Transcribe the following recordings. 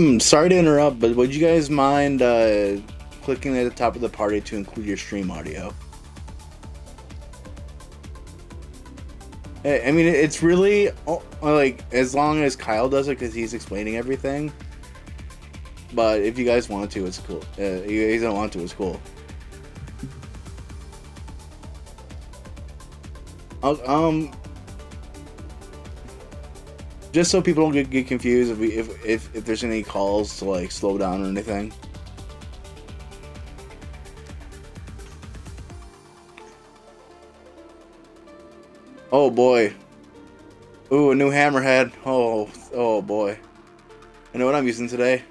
Mm, sorry to interrupt, but would you guys mind uh, clicking at the top of the party to include your stream audio? I mean, it's really oh, like as long as Kyle does it because he's explaining everything. But if you guys want to, it's cool. Uh, if you guys don't want to, it's cool. Um, just so people don't get, get confused if we if, if if there's any calls to like slow down or anything. Oh boy. Ooh, a new hammerhead. Oh, oh boy. I know what I'm using today.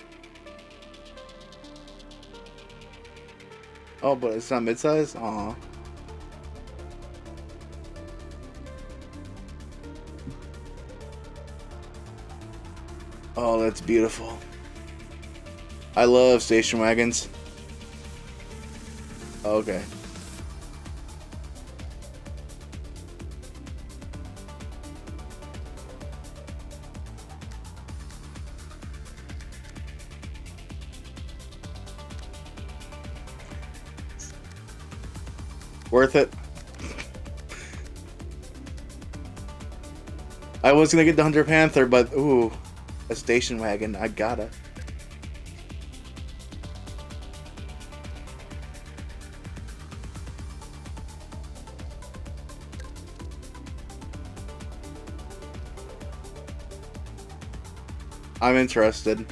Oh, but it's not mid-size? Aw. Oh, that's beautiful. I love station wagons. Okay. Worth it. I was gonna get the Hunter Panther, but ooh, a station wagon. I gotta. I'm interested.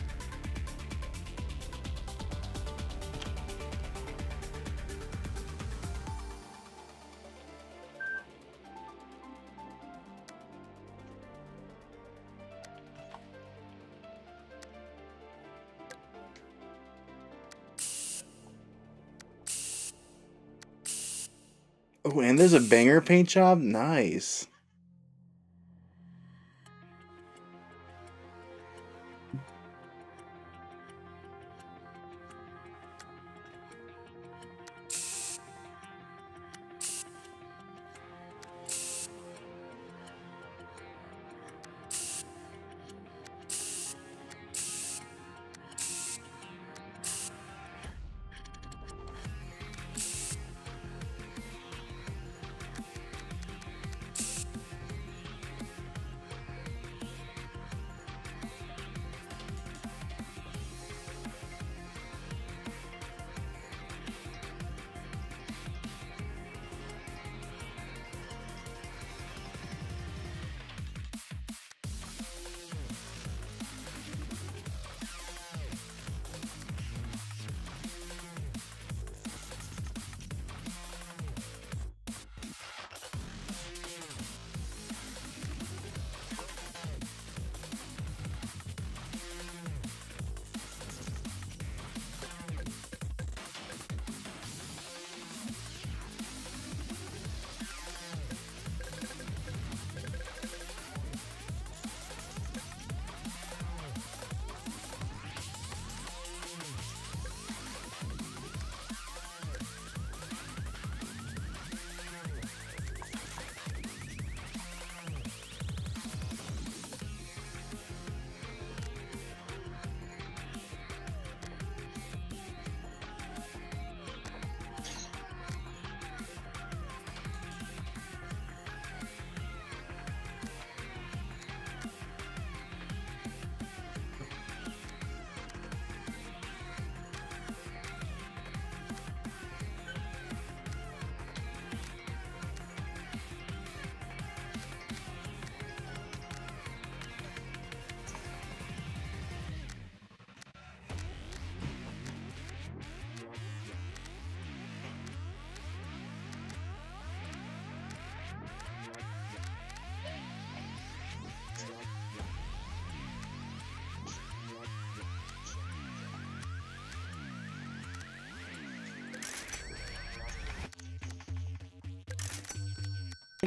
Paint job? Nice.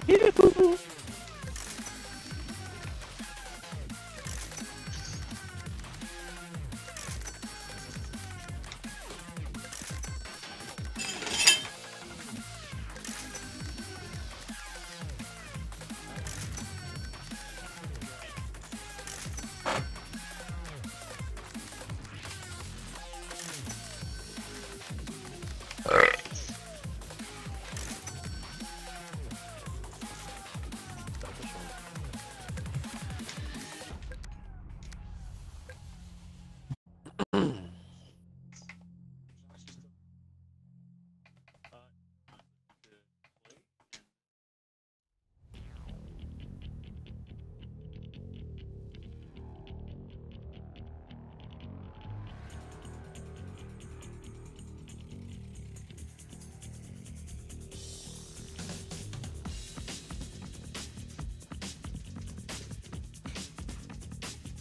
いいです!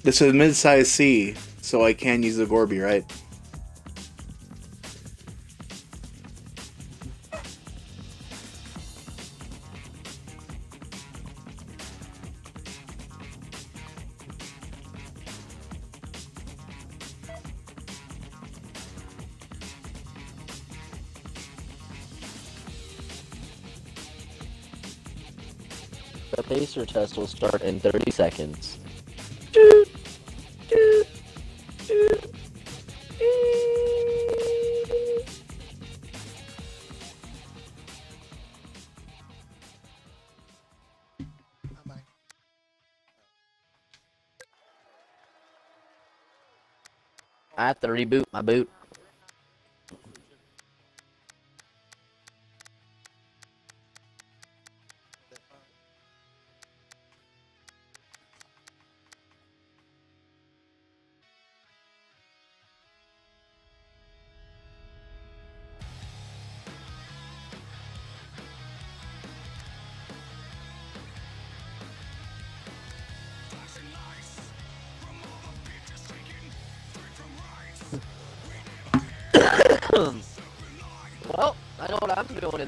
This is mid-size C, so I can use the Gorbie, right? The pacer test will start in 30 seconds. I have to reboot my boot.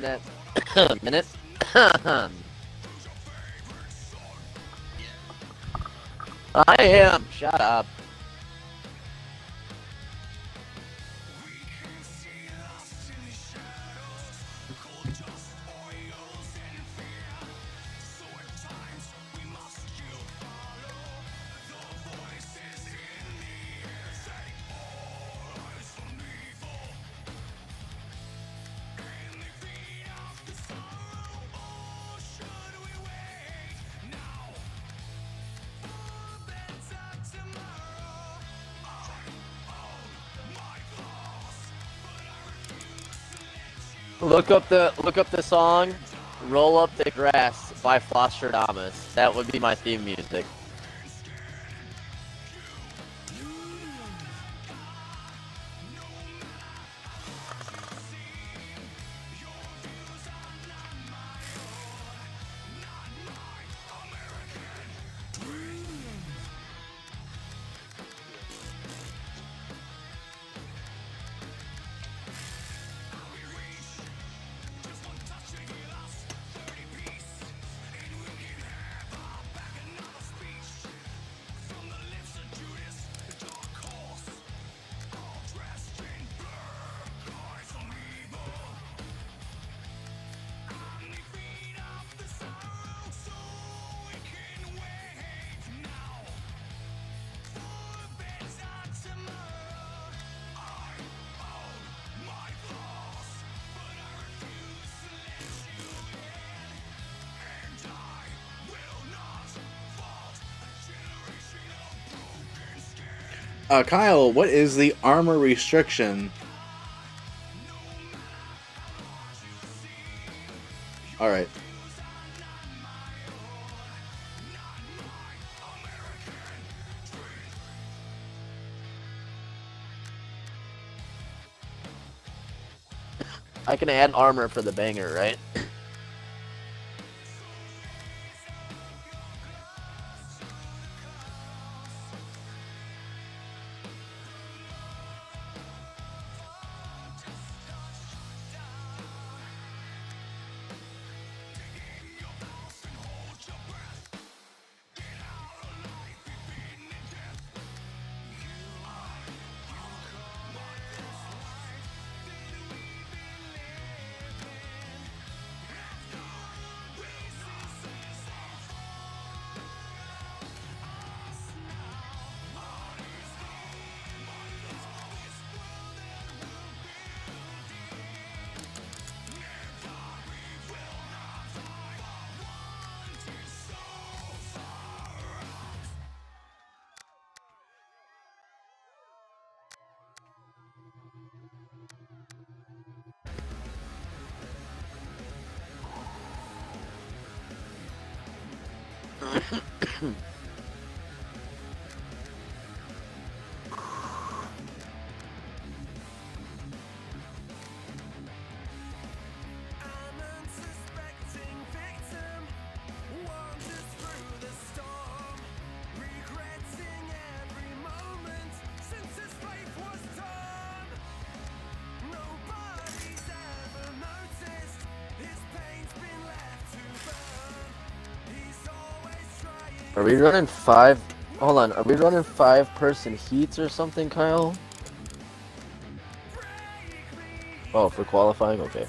In that minute. I am. Shut up. Up the look up the song "Roll Up the Grass" by Flosstradamus. That would be my theme music. Uh, Kyle, what is the armor restriction? Alright. I can add armor for the banger, right? on. Are we running five? Hold on. Are we running five person heats or something, Kyle? Oh, for qualifying? Okay.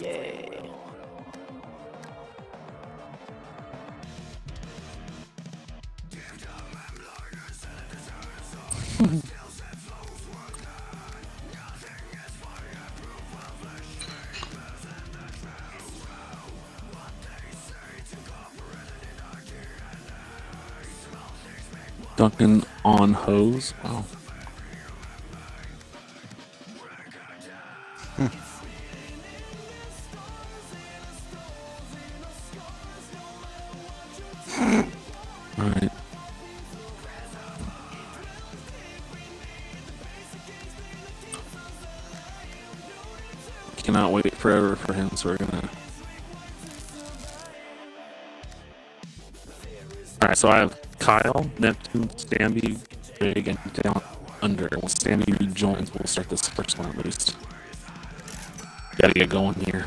Yay. Duncan on hose. Wow. So I have Kyle, Neptune, Stamby, Big, and down under. When Stamby rejoins, we'll start this first one at least. Gotta get going here.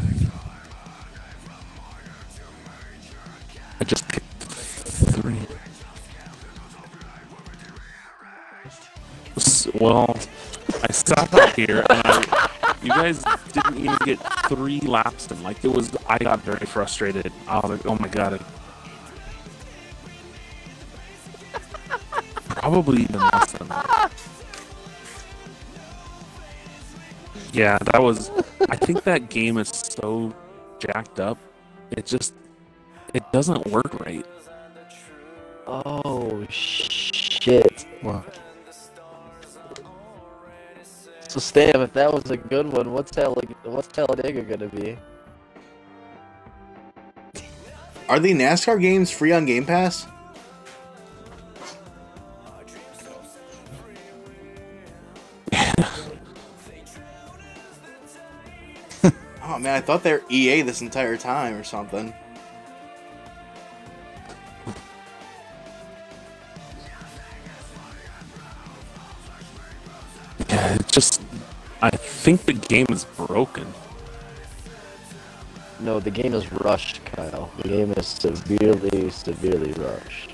I just picked three. Well, I sat out here and I, you guys didn't even get three laps in. Like it was, I got very frustrated. I was like, oh my god. Probably even less than that. Yeah, that was. I think that game is so jacked up. It just, it doesn't work right. Oh shit. What? So Stam, if that was a good one, what's Tal- what's Talladega gonna be? Are the NASCAR games free on Game Pass? Man, I thought they're EA this entire time or something. Yeah, it just. I think the game is broken. No, the game is rushed, Kyle. The game is severely, severely rushed.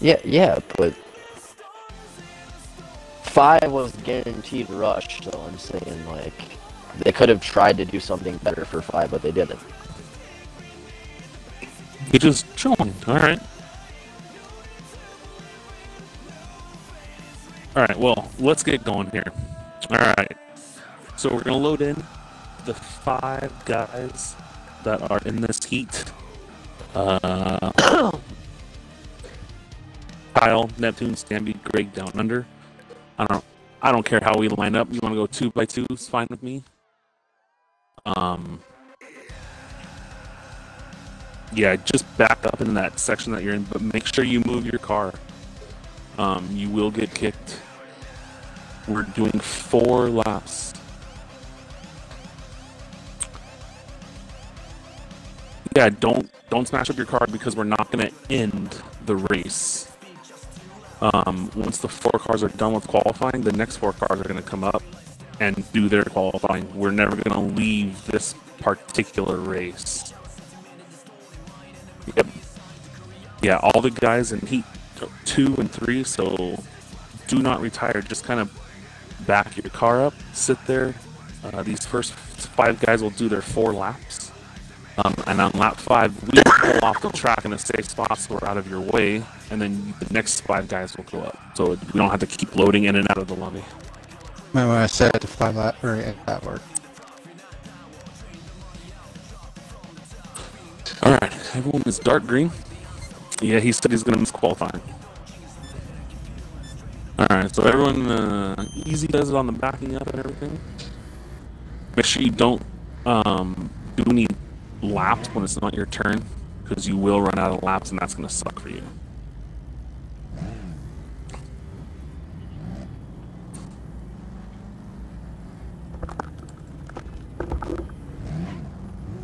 Yeah, yeah, but five was guaranteed rush, so I'm saying like they could have tried to do something better for five, but they didn't. You just joined. All right. All right. Well, let's get going here. All right. So we're gonna load in the five guys that are in this heat. Uh, Kyle, Neptune, Stamby, Greg down under. I don't. I don't care how we line up. You want to go two by two? It's fine with me. Um. Yeah, just back up in that section that you're in, but make sure you move your car. Um, you will get kicked. We're doing four laps. Yeah, don't don't smash up your car because we're not going to end the race. Um, once the four cars are done with qualifying, the next four cars are going to come up and do their qualifying. We're never going to leave this particular race. Yep. Yeah, all the guys in heat two and three, so do not retire. Just kind of back your car up, sit there. Uh, these first five guys will do their four laps. Um, and on lap five, we pull off the track in a safe spot so we're out of your way, and then the next five guys will go up. So we don't have to keep loading in and out of the lobby. Remember I said to five lap or yeah, that worked. Alright, everyone is dark green. Yeah, he said he's going to miss qualifying. Alright, so everyone uh, easy does it on the backing up and everything. Make sure you don't um, do any laps when it's not your turn, because you will run out of laps and that's going to suck for you.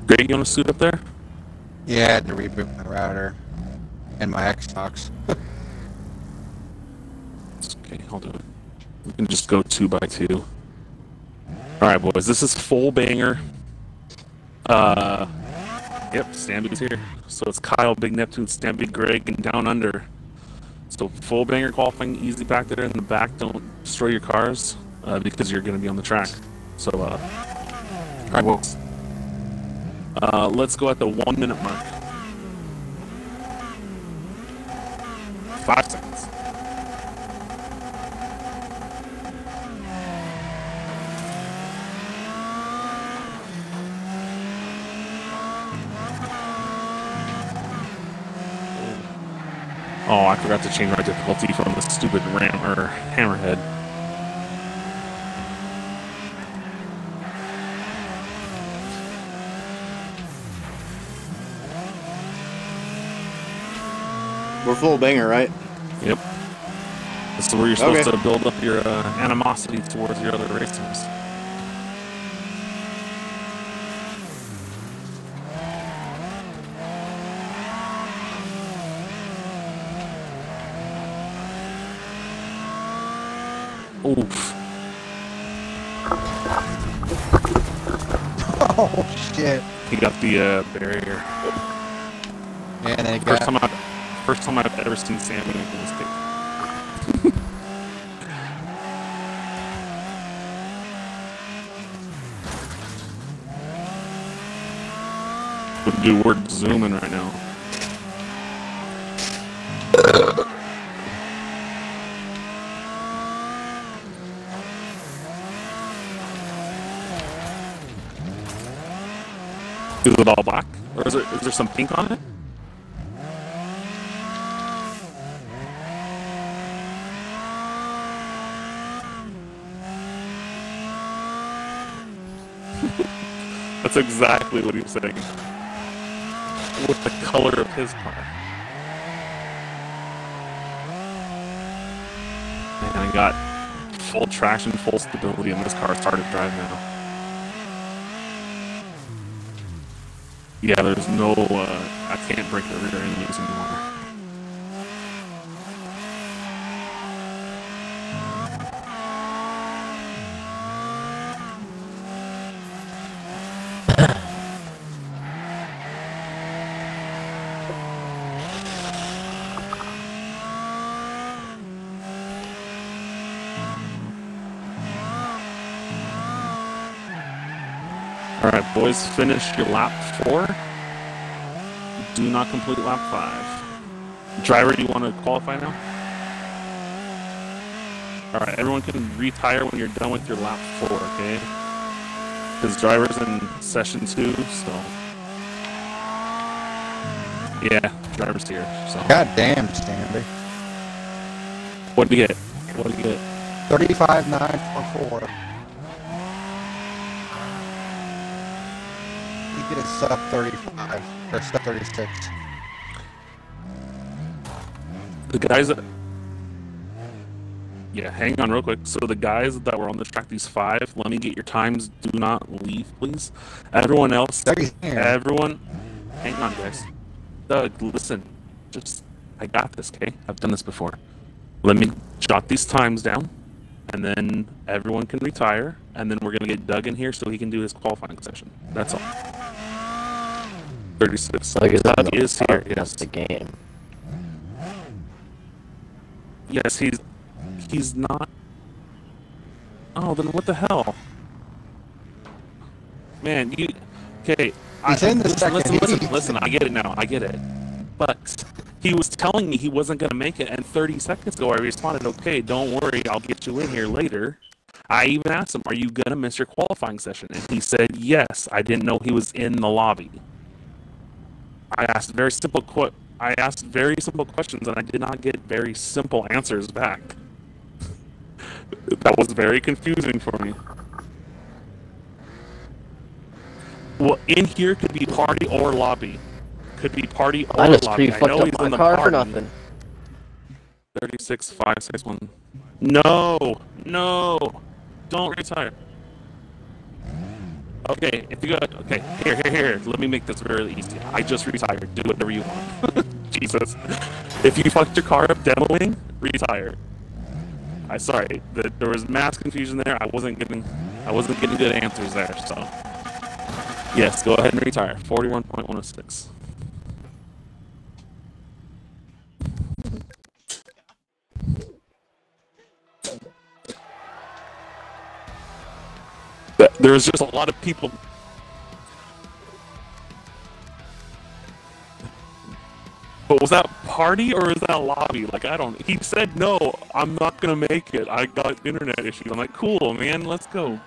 Greg, you want to suit up there? Yeah, I had to reboot my router and my Xbox. Okay, I'll do it. We can just go two by two. Alright, boys, this is full banger. Uh, yep, Stamby's here. So it's Kyle, Big Neptune, Stamby, Greg, and Down Under. So full banger qualifying, easy back there in the back. Don't destroy your cars uh, because you're going to be on the track. So, uh, all right, well, uh, let's go at the one minute mark. Five seconds. Oh, I forgot to change my difficulty from the stupid ram or hammerhead. We're full banger, right? Yep. This is where you're supposed Okay. to build up your uh, animosity towards your other racers. Oof. Oh shit. He got the uh, barrier. Yeah, and they First got time I've, first time I've ever seen Sammy make a mistake. Dude, we're zooming right now. Is it all black? Or is, it, is there some pink on it? That's exactly what he's saying. With the color of his car. Man, I got full traction, full stability, and this car to drive now. Yeah, there's no, uh, I can't break the rear end anymore. Alright, boys, finish your lap four. Do not complete lap five. Driver, do you want to qualify now? Alright, everyone can retire when you're done with your lap four, okay? Because driver's in session two, so. Yeah, driver's here, so. God damn, Stanley. What do you get? What do you get? 35944. Get a sub 35 or sub 36. The guys that. Yeah, hang on real quick. So the guys that were on the track, these five, let me get your times. Do not leave, please. Everyone else, everyone, hang on, guys. Doug, listen. Just, I got this, okay? I've done this before. Let me jot these times down, and then everyone can retire, and then we're gonna get Doug in here so he can do his qualifying session. That's all. Thirty-six. Like, is that Doug is here. Yes. That's the game. Yes, he's he's not. Oh, then what the hell? Man, you okay? He's in the listen, second listen, listen, listen. I get it now. I get it. But he was telling me he wasn't gonna make it, and 30 seconds ago I responded, "Okay, don't worry, I'll get you in here later." I even asked him, "Are you gonna miss your qualifying session?" And he said, "Yes." I didn't know he was in the lobby. I asked very simple que- I asked very simple questions and I did not get very simple answers back. that was very confusing for me. Well, in here could be party or lobby. Could be party or I just lobby. pre fucked know up he's my in the car for nothing. 36, 5, 6, 1. No! No! Don't retire. Okay, if you got okay, here, here, here. Let me make this very easy. I just retired. Do whatever you want. Jesus. If you fucked your car up demoing, retire. I sorry. The, there was mass confusion there. I wasn't getting I wasn't getting good answers there, so Yes, go ahead and retire. Forty-one point one oh six. There was just a lot of people. But was that party or is that lobby? Like I don't. He said no. I'm not gonna make it. I got internet issues. I'm like, cool, man. Let's go.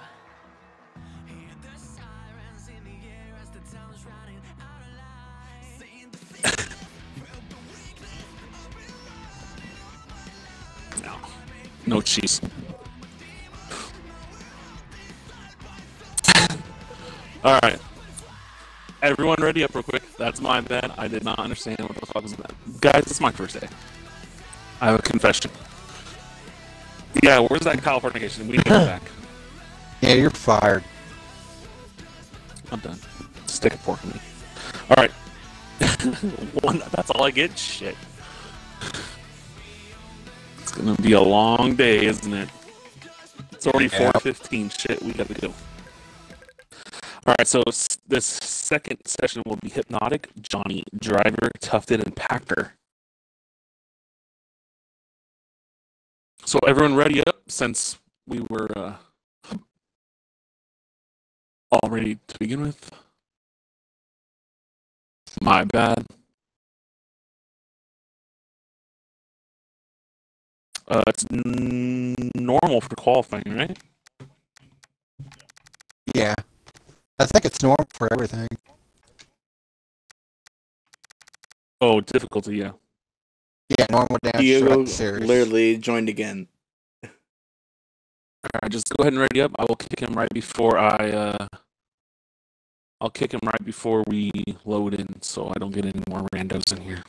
no, no cheese. All right. Everyone ready up real quick. That's my bad. I did not understand what the fuck was that. Guys, it's my first day. I have a confession. Yeah, where's that Californication? We need to go back. Yeah, you're fired. I'm done. Stick a fork in me. Alright. One that's all I get? Shit. It's gonna be a long day, isn't it? It's already Yeah. 4.15. Shit, we gotta go. Alright, so this second session will be Hypnotic, Johnny, Driver, Tufted, and Packer. So everyone ready up since we were uh, all ready to begin with? My bad. Uh, it's normal for qualifying, right? Yeah. I think it's normal for everything. Oh, difficulty, yeah. Yeah, normal down Diego throughout the series. literally joined again. Alright, just go ahead and ready up. I will kick him right before I, uh... I'll kick him right before we load in, so I don't get any more randos in here.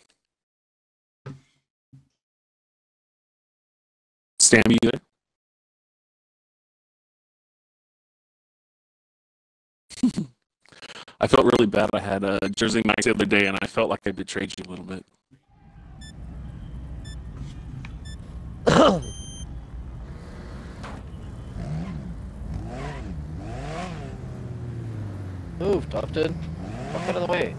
Stammy, you there? I felt really bad. I had a Jersey night the other day, and I felt like I betrayed you a little bit. Move, Tufted. Fuck out of the way.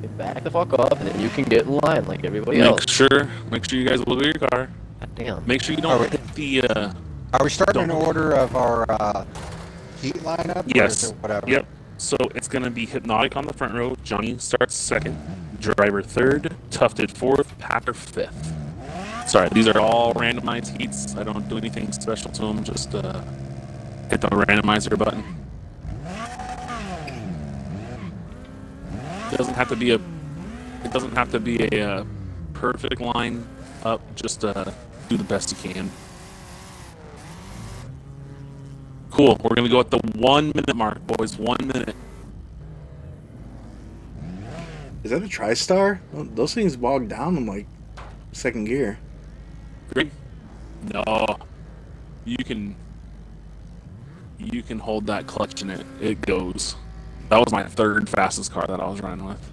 Get back the fuck up, and then you can get in line like everybody else. Make sure, make sure you guys look at your car. God damn. Make sure you don't wait. hit the. Uh, Are we starting in order of our uh, heat lineup? Yes. whatever? Yep. So it's gonna be hypnotic on the front row. Johnny starts second, driver third, tufted fourth, Packer fifth. Sorry, these are all randomized heats. I don't do anything special to them. Just uh, hit the randomizer button. It doesn't have to be a. It doesn't have to be a, uh perfect line up. Just uh, do the best you can. Cool. We're gonna go at the one minute mark, boys. One minute. Is that a TriStar? Tho- Those things bog down in like second gear. Agree? No. You can. You can hold that clutch in it. It goes. That was my third fastest car that I was running with.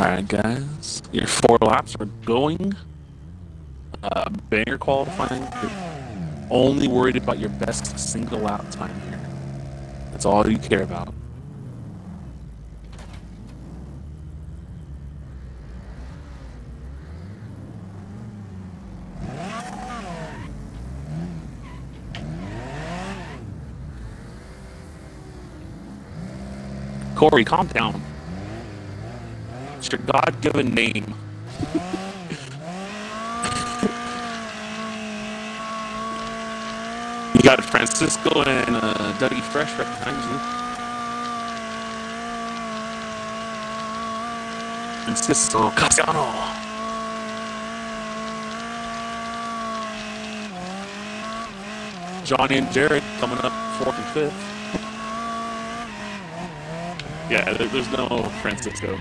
Alright, guys. Your four laps are going. Uh, banger qualifying. You're only worried about your best single lap time here. That's all you care about. Corey, calm down. It's your God given name. you got Francisco and uh, Dougie Fresh right behind you. Francisco Casiano. Johnny and Jared coming up fourth and fifth. Yeah, there, there's no Francisco.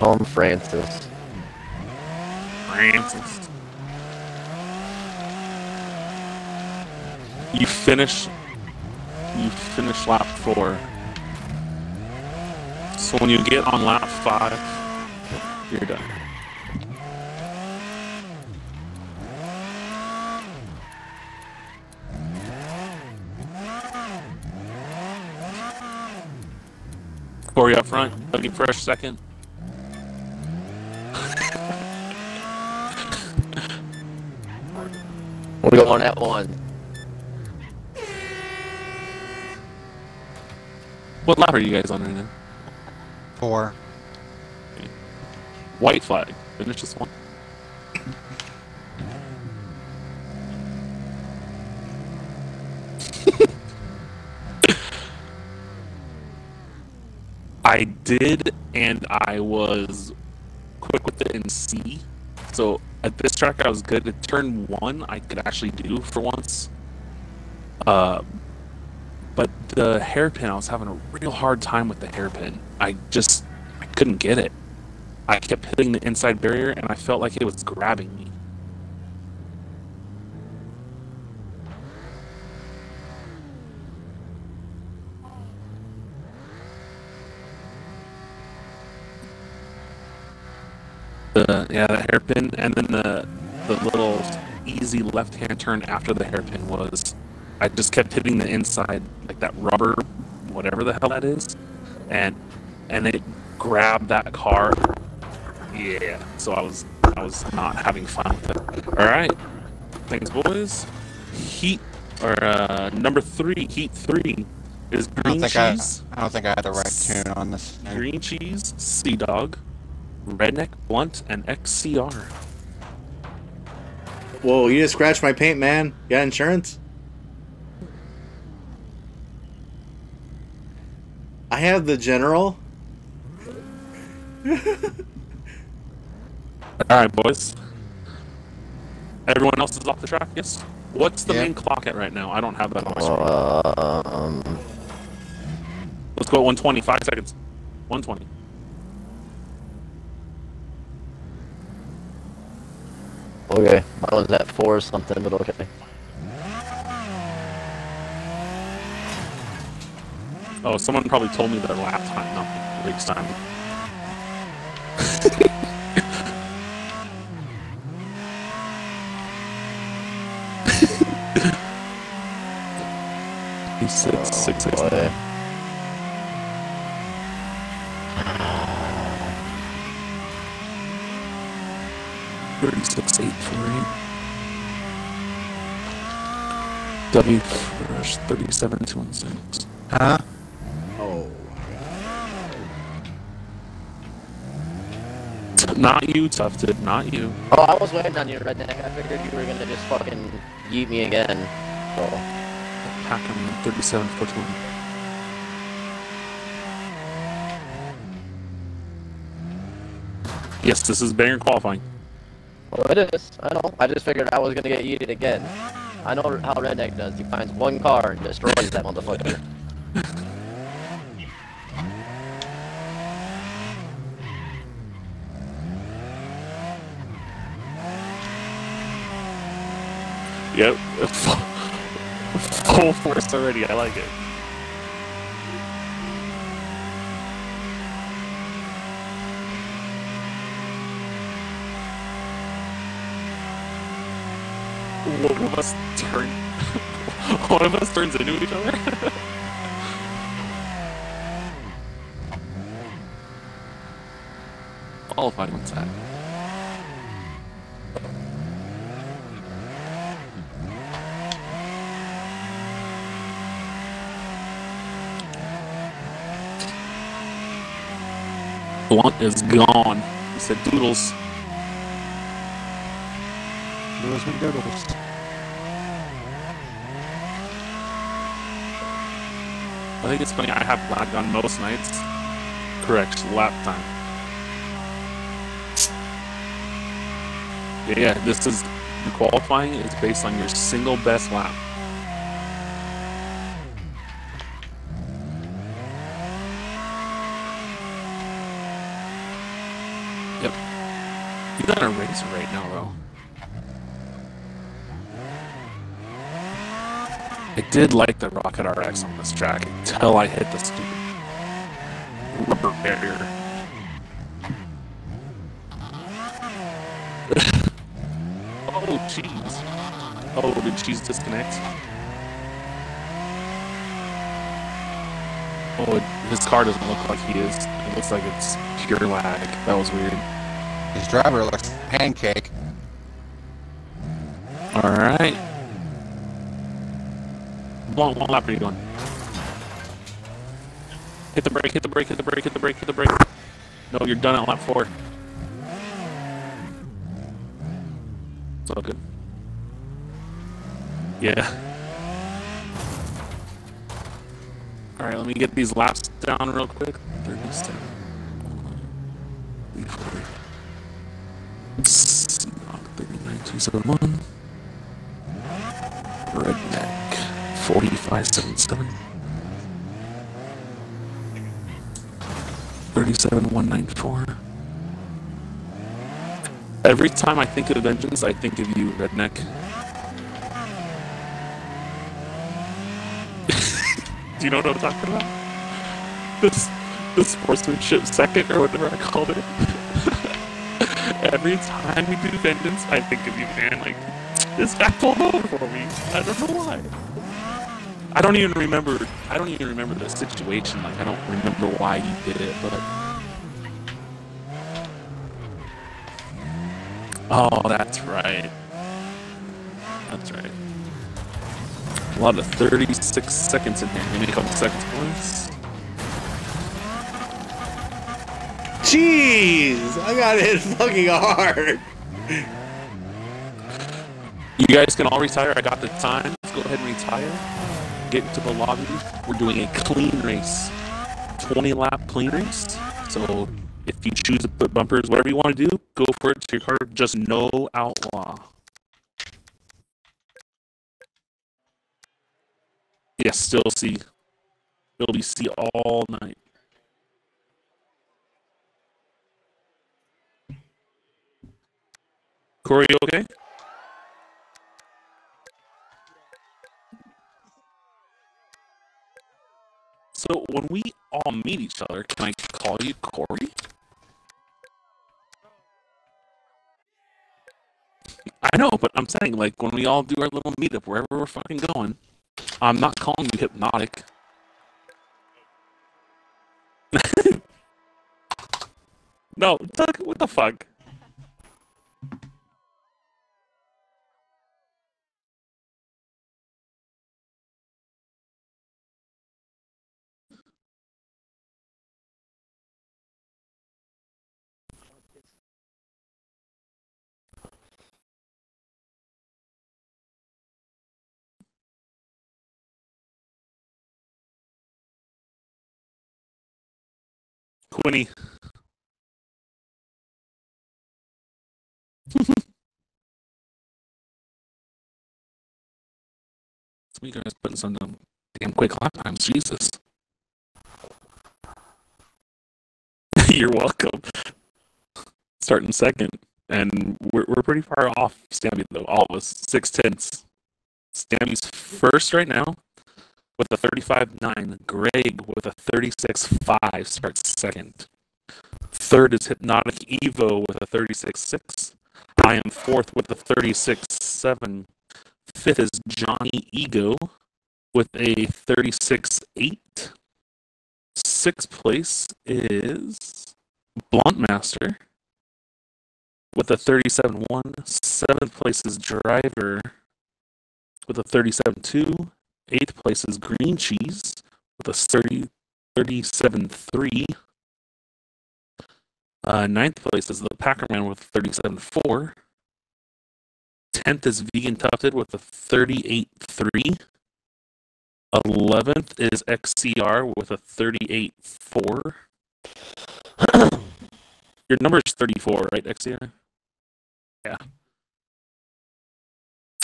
Him Francis. Francis. You finish. You finish lap four. So when you get on lap five, you're done. Corey up front, Dougie Fresh second. Going at one. What lap are you guys on right now? Four. White flag. Finish this one. I did, and I was quick with it in C. So at this track, I was good. At turn one, I could actually do for once. Uh, but the hairpin, I was having a real hard time with the hairpin. I just I couldn't get it. I kept hitting the inside barrier, and I felt like it was grabbing me. The yeah, the hairpin, and then the the little easy left hand turn after the hairpin was. I just kept hitting the inside, like that rubber, whatever the hell that is, and and it grabbed that car. Yeah, so I was I was not having fun with it. All right, thanks, boys. Heat or uh, number three, Heat three, is green I, cheese, I don't think I had the right tune on this. thing. green cheese, Sea Dog, Redneck Blunt, and XCR. Whoa, you just scratched my paint, man. You got insurance? I have the general. All right, boys. Everyone else is off the track. Yes. What's the Yeah. main clock at right now? I don't have that on my screen. Um, Let's go at 120. Five seconds. 120. Okay, mine was at four or something, but okay. Oh, someone probably told me their lap time, not race time. Six, six, oh, six. 36.8 eight. W first, 37.216. Huh? Oh. Not you, Tough Dude, not you. Oh, I was waiting on you, Redneck. I figured you were gonna just fucking yeet me again. So. Pack him 37. Yes, this is banger qualifying well, it is. I know. I just figured I was gonna get yeeted again. I know how Redneck does. He finds one car and destroys that motherfucker. Yep. Full force already, I like it. One of us turn. One of us turns into each other. Qualified one's that. Blunt is gone. He said doodles. Doodles me I think it's funny. I have lag on most nights. Correct. Lap time. Yeah, yeah, this is the qualifying is based on your single best lap. Yep. He's on a race right now, though. I did like the Rocket RX on this track until I hit the stupid rubber barrier. oh, jeez. Oh, did cheese disconnect? Oh, it, his car doesn't look like he is. It looks like it's pure lag. That was weird. His driver looks pancake. long, long lap are you going? Hit the brake, hit the brake, hit the brake, hit the brake, hit the brake. No, you're done on lap four. It's all good. Yeah. Alright, let me get these laps down real quick. 37. It's 39, 271. 577. 37194. Every time I think of vengeance, I think of you, redneck. Do you know what I'm talking about? This, this sportsmanship second or whatever I called it. Every time we do vengeance, I think of you, man. Like, this guy pulled over for me. I don't know why. I don't even remember. I don't even remember the situation. Like, I don't remember why he did it, but. Oh, that's right. That's right. A lot of 36 seconds in here. Give me a couple seconds, please. Jeez, I got hit fucking hard. You guys can all retire. I got the time. Let's go ahead and retire. Get into the lobby. We're doing a clean race. 20 lap clean race. So if you choose to put bumpers, whatever you want to do, go for it to your car. Just no outlaw. Yes, still C. It'll be C all night. Corey, okay? So when we all meet each other, can I call you Corey? I know, but I'm saying like when we all do our little meetup wherever we're fucking going, I'm not calling you hypnotic. no, what the fuck? Quinny. You guys putting some damn quick lap times. Jesus. You're welcome. Starting second. And we're, we're pretty far off Stammy, though. All of us. Six tenths. Stammy's first right now with a 35.9. Greg with a 36.5 starts second. Third is Hypnotic Evo with a 36.6. I am fourth with a 36.7. Fifth is Johnny Ego with a 36.8. Sixth place is Blunt Master with a 37.1. Seventh place is Driver with a 37.2. Eighth place is Green Cheese with a 30, 37.3. Uh, ninth place is the Packerman with 37.4. Tenth is Vegan Tufted with a 38.3. Eleventh is XCR with a 38.4. Your number is 34, right, XCR? Yeah.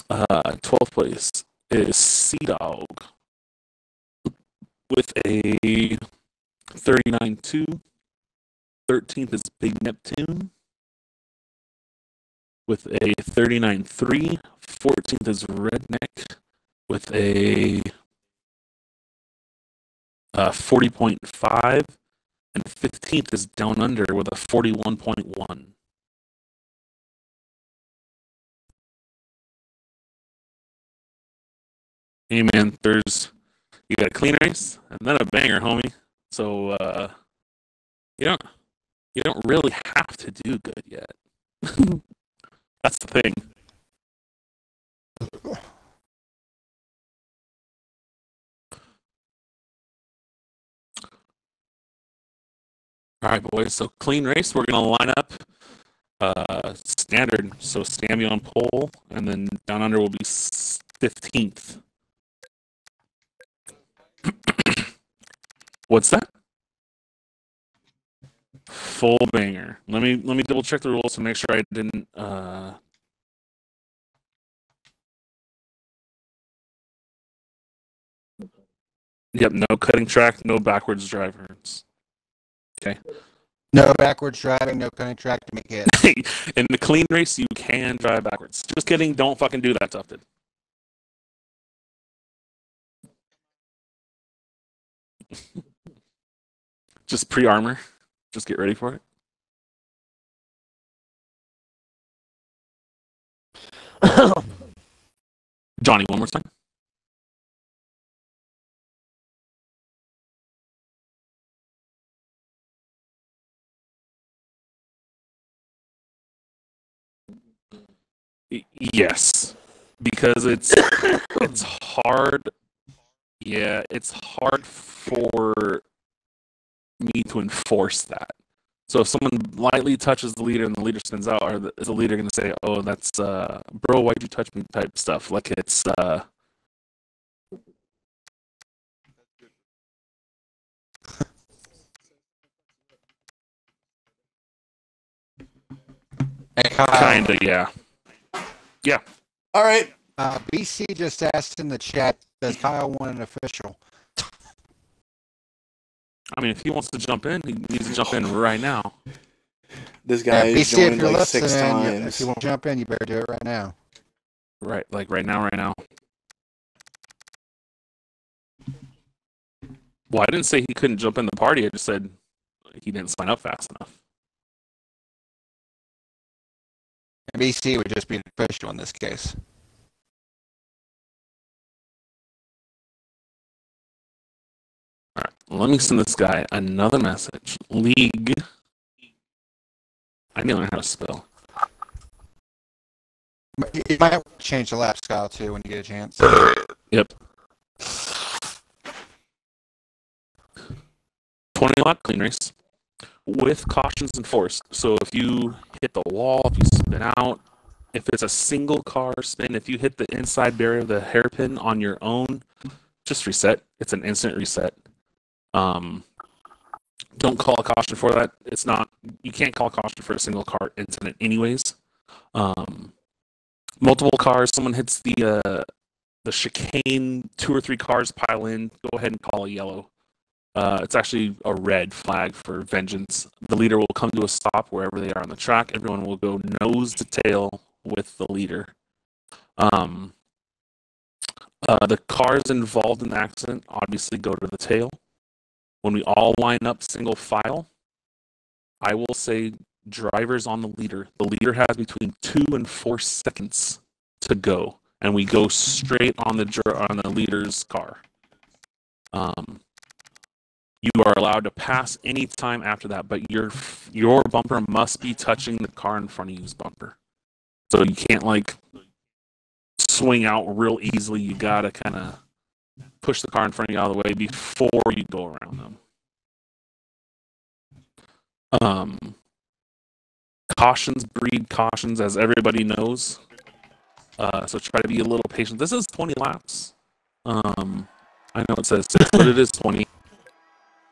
Uh, 12th place is Sea Dog with a 39.2. 13th is Big Neptune with a 39.3. 14th is Redneck with a uh, 40.5. And 15th is Down Under with a 41.1. Hey man, there's You got a clean race and then a banger, homie. So uh, you don't you don't really have to do good yet. That's the thing. All right, boys. So clean race. We're gonna line up uh, standard. So Stammy on pole, and then down under will be fifteenth. What's that? Full banger. Let me let me double check the rules to make sure I didn't. Uh... Yep, no cutting track, no backwards drivers. Okay. No backwards driving, no cutting track to make it. In the clean race, you can drive backwards. Just kidding. Don't fucking do that, Tufted. Just pre armor. Just get ready for it. Johnny, one more time. Yes, because it's it's hard. Yeah, it's hard for me to enforce that. So if someone lightly touches the leader and the leader spins out, or the, is the leader going to say, "Oh, that's uh, bro, why'd you touch me?" type stuff. Like it's uh, kind of yeah, yeah. All right. Uh, BC just asked in the chat, does Kyle want an official? I mean, if he wants to jump in, he needs to jump in right now. This Yeah, guy has BC, if joined you're like listening, six you- if times. you want to jump in, you better do it right now. Right, like right now, right now. Well, I didn't say he couldn't jump in the party. I just said he didn't sign up fast enough. BC would just be an official in this case. Let me send this guy another message. League. I need to learn how to spell. You might change the lap style too when you get a chance. Yep. 20 lap clean race with cautions enforced. So if you hit the wall, if you spin out, if it's a single car spin, if you hit the inside barrier of the hairpin on your own, just reset. It's an instant reset. Um, don't call a caution for that. It's not. You can't call a caution for a single car incident, anyways. Um, multiple cars. Someone hits the uh, the chicane. Two or three cars pile in. Go ahead and call a yellow. Uh, it's actually a red flag for vengeance. The leader will come to a stop wherever they are on the track. Everyone will go nose to tail with the leader. Um, uh, the cars involved in the accident obviously go to the tail. When we all line up single file, I will say drivers on the leader. The leader has between two and four seconds to go, and we go straight on the on the leader's car. Um, you are allowed to pass any time after that, but your your bumper must be touching the car in front of you's bumper. So you can't like swing out real easily. You gotta kind of push the car in front of you out of the way before you go around them. Um, cautions breed cautions, as everybody knows. Uh, so try to be a little patient. This is 20 laps. Um, I know it says six, but it is 20.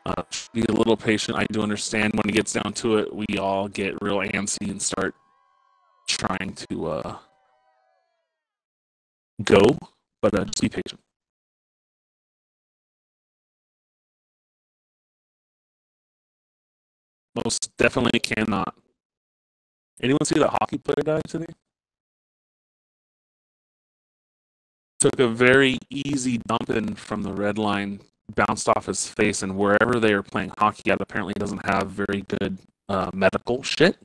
Uh, be a little patient. I do understand when it gets down to it, we all get real antsy and start trying to uh, go, but uh, just be patient. Most definitely cannot. Anyone see that hockey player die today? Took a very easy dump in from the red line, bounced off his face, and wherever they are playing hockey at, apparently doesn't have very good uh, medical shit.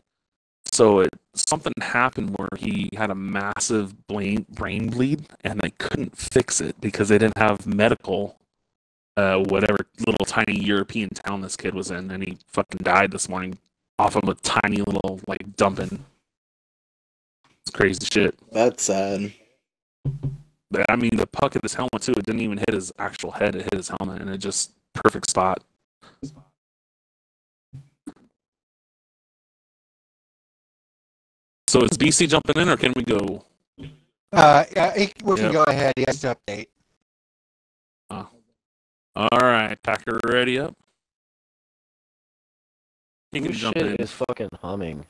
So it something happened where he had a massive brain brain bleed, and they couldn't fix it because they didn't have medical uh, whatever little tiny European town this kid was in, and he fucking died this morning off of a tiny little like dumping. It's crazy shit. That's sad. But, I mean, the puck hit his helmet too. It didn't even hit his actual head. It hit his helmet, and it just perfect spot. So is BC jumping in, or can we go? Uh, yeah, he, we can Yep. go ahead. He has to update. All right, Packer, ready up. He can Whose jump shit in. is fucking humming.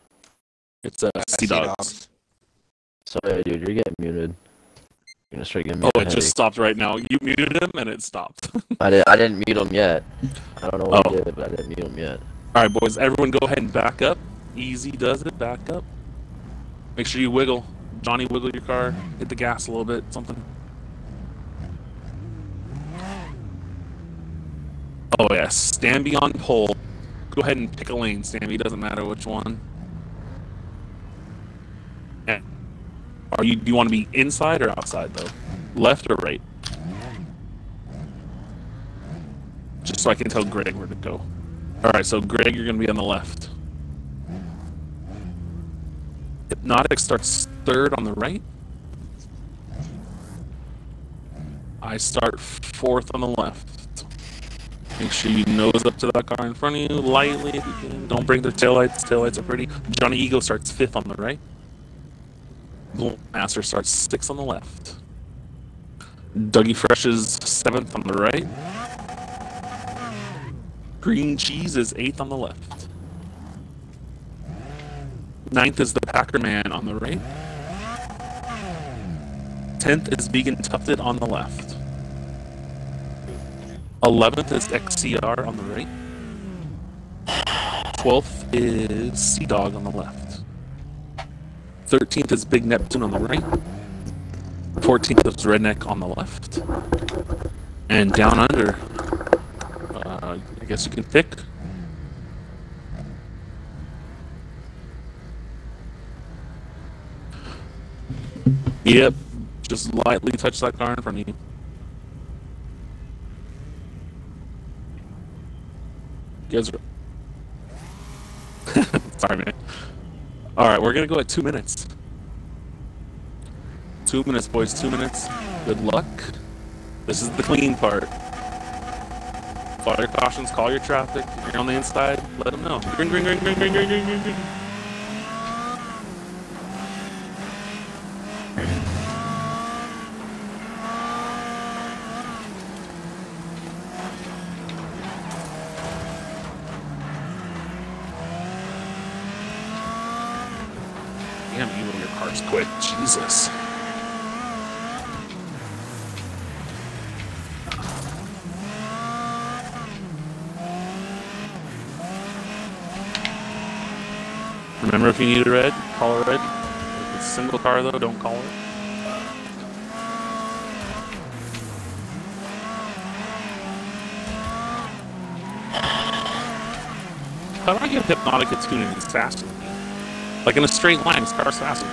It's uh, Uh, Sea Dogs. Sorry, dude, you're getting muted. You're gonna straight get muted. Oh, a it just stopped right now. You muted him, and it stopped. I didn't. I didn't mute him yet. I don't know what Oh. he did, but I didn't mute him yet. All right, boys, everyone go ahead and back up. Easy does it. Back up. Make sure you wiggle. Johnny, wiggle your car. Hit the gas a little bit. Something. Oh, yes. Stanby on pole. Go ahead and pick a lane, Stanby. Doesn't matter which one. Yeah. Are you? Do you want to be inside or outside, though? Left or right? Just so I can tell Greg where to go. All right, so Greg, you're gonna be on the left. Hypnotic starts third on the right. I start fourth on the left. Make sure you nose up to that car in front of you lightly if you can. Don't break the taillights. Taillights are pretty. Johnny Ego starts fifth on the right. Master starts sixth on the left. Dougie Fresh is seventh on the right. Green cheese is eighth on the left. Ninth is the Packer Man on the right. Tenth is Vegan Tufted on the left. Eleventh is XCR on the right. Twelfth is Sea Dog on the left. Thirteenth is Big Neptune on the right. Fourteenth is Redneck on the left. And down under, uh, I guess you can pick. Yep, just lightly touch that car in front of you. Guys are... Sorry, man. Alright, we're gonna go at two minutes. Two minutes, boys, two minutes. Good luck. This is the clean part. Follow your cautions, call your traffic. If you're on the inside, let them know. Green, green, green, green, green, green, green, green, green. Damn, you your car's quick. Jesus. Remember, if you need a red, call a red. If it's a single car, though, don't call it. How do I get Hypnotica tuning is faster? Like in a straight line, this car's faster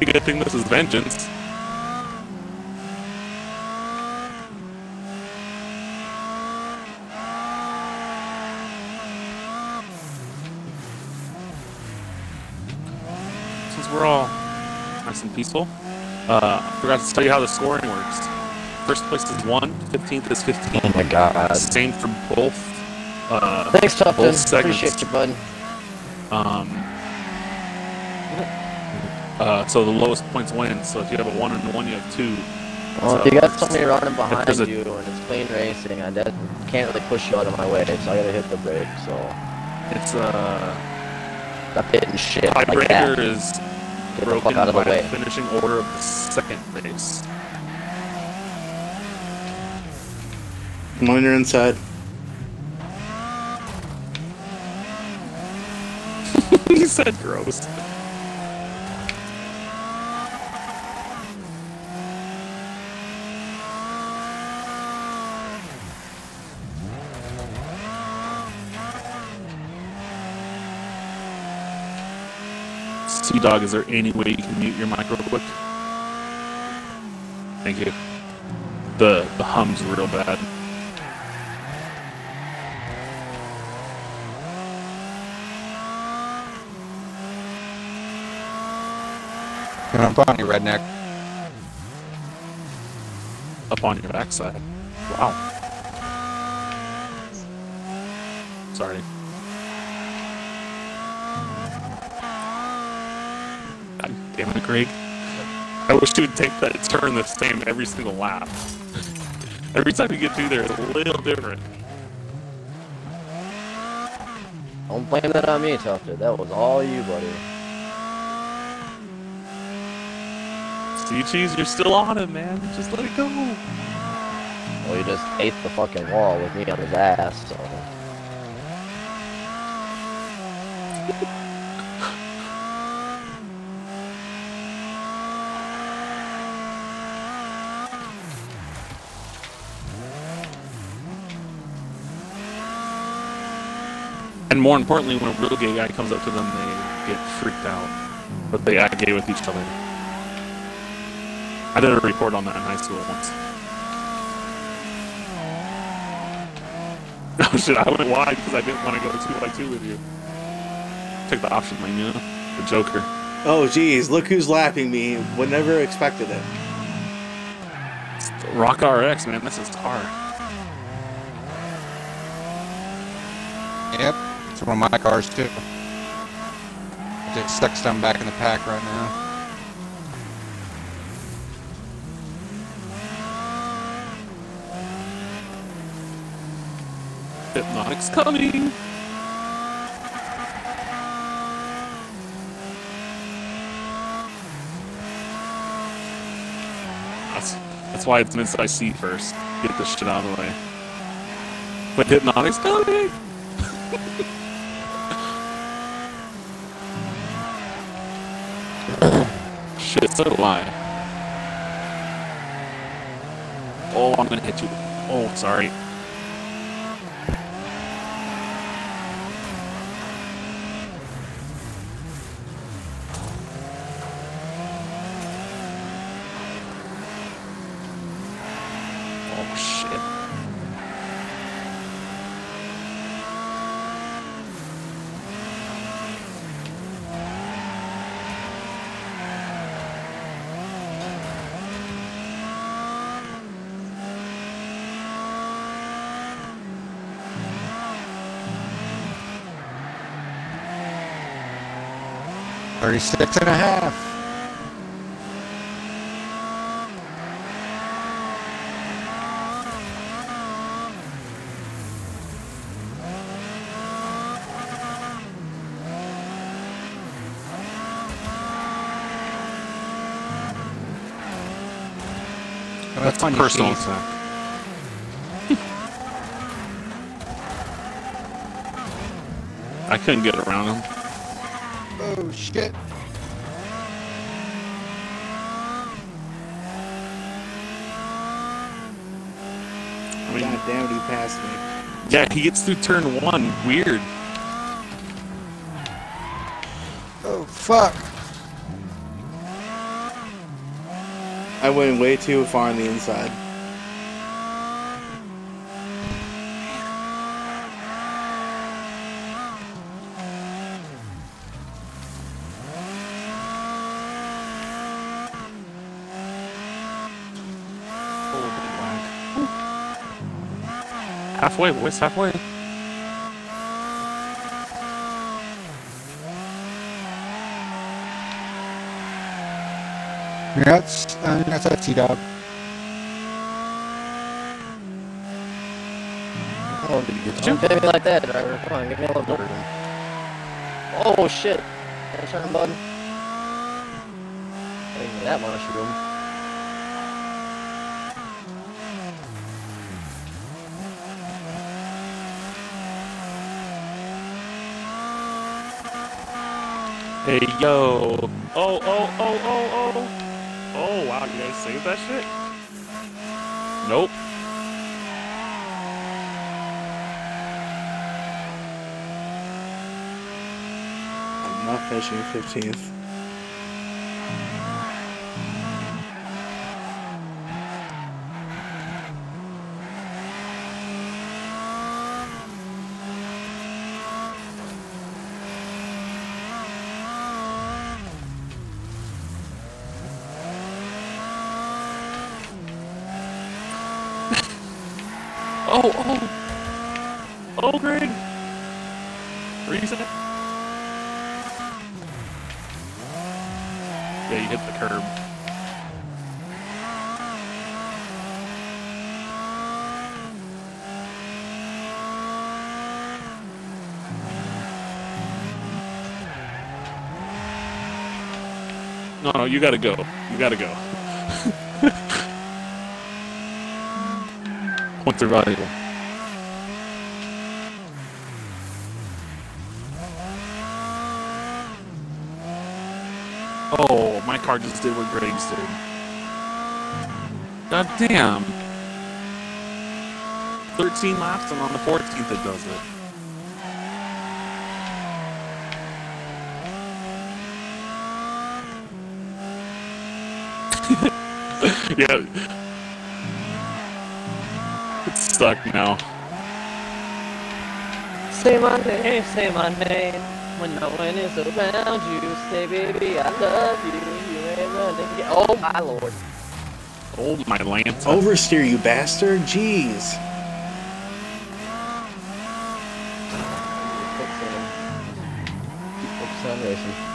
than me. hey, good thing this is vengeance. Since we're all nice and peaceful, uh, I forgot to tell you how the scoring works. First place is 1, 15th is 15. Oh my god. Same for both. Uh, Thanks, Tufton. both. Appreciate you, bud. Um, uh, so the lowest points win. So if you have a one and one, you have 2. Well, if you got somebody running behind a- you and it's clean racing, I de- can't really push you out of my way, so I gotta hit the brake. So It's uh, stop hitting shit like tiebreaker that. is Get the broken fuck out of the way. finishing order of the second race. When you're inside. he said gross. Dog, is there any way you can mute your mic real quick? Thank you. The the hum's real bad. On you, redneck. Up on your backside. Wow. Sorry. God damn it, Greg. I wish you would take that turn the same every single lap. every time you get through there, it's a little different. Don't blame that on me, Tufted. That was all you, buddy. See, cheese, you're still on him, man. Just let it go. Well, he just ate the fucking wall with me on his ass, so. And more importantly, when a real gay guy comes up to them, they get freaked out. But they act gay with each other. I did a report on that in high school once. Oh shit, I went wide because I didn't want to go 2 by 2 with you. Took the option lane, you know? The Joker. Oh, geez, look who's laughing me. Would never expected it. Rock RX, man. That's his car. Yep, it's one of my cars too. It sucks some back in the pack right now. Hypnotic's coming! That's, that's why it's an inside seat first. Get this shit out of the way. But Hypnotic's coming! Shit, so do I. Oh, I'm gonna hit you. Oh, sorry. 36 and a half. That's, personal. I couldn't get around him. Oh shit. I mean, God damn it, he passed me. yeah, he gets through turn one. Weird. Oh fuck. I went way too far on the inside. Halfway, boys, halfway. That's uh, that's a T dog. Oh, don't hit me like that, driver. Come on, give me a little bit. Oh shit! Nice turn, bud. Give me that mushroom. Hey, yo. Oh, oh, oh, oh, oh. Oh, wow, you guys saved that shit? Nope. I'm not finishing 15th. Oh, oh! Oh, Greg! Reset? Yeah, you hit the curb. No, no, you gotta go. You gotta go. Points are valuable. Oh, my car just did what Greg's did. God damn. 13 laps and on the 14th it does it. yeah. It's stuck now. Say my name, say my name. When no one is around you, say baby I love you. You ain't running. Get- oh my lord. Oh my lance. Oversteer, you bastard! Jeez. Focus on Focus on racing.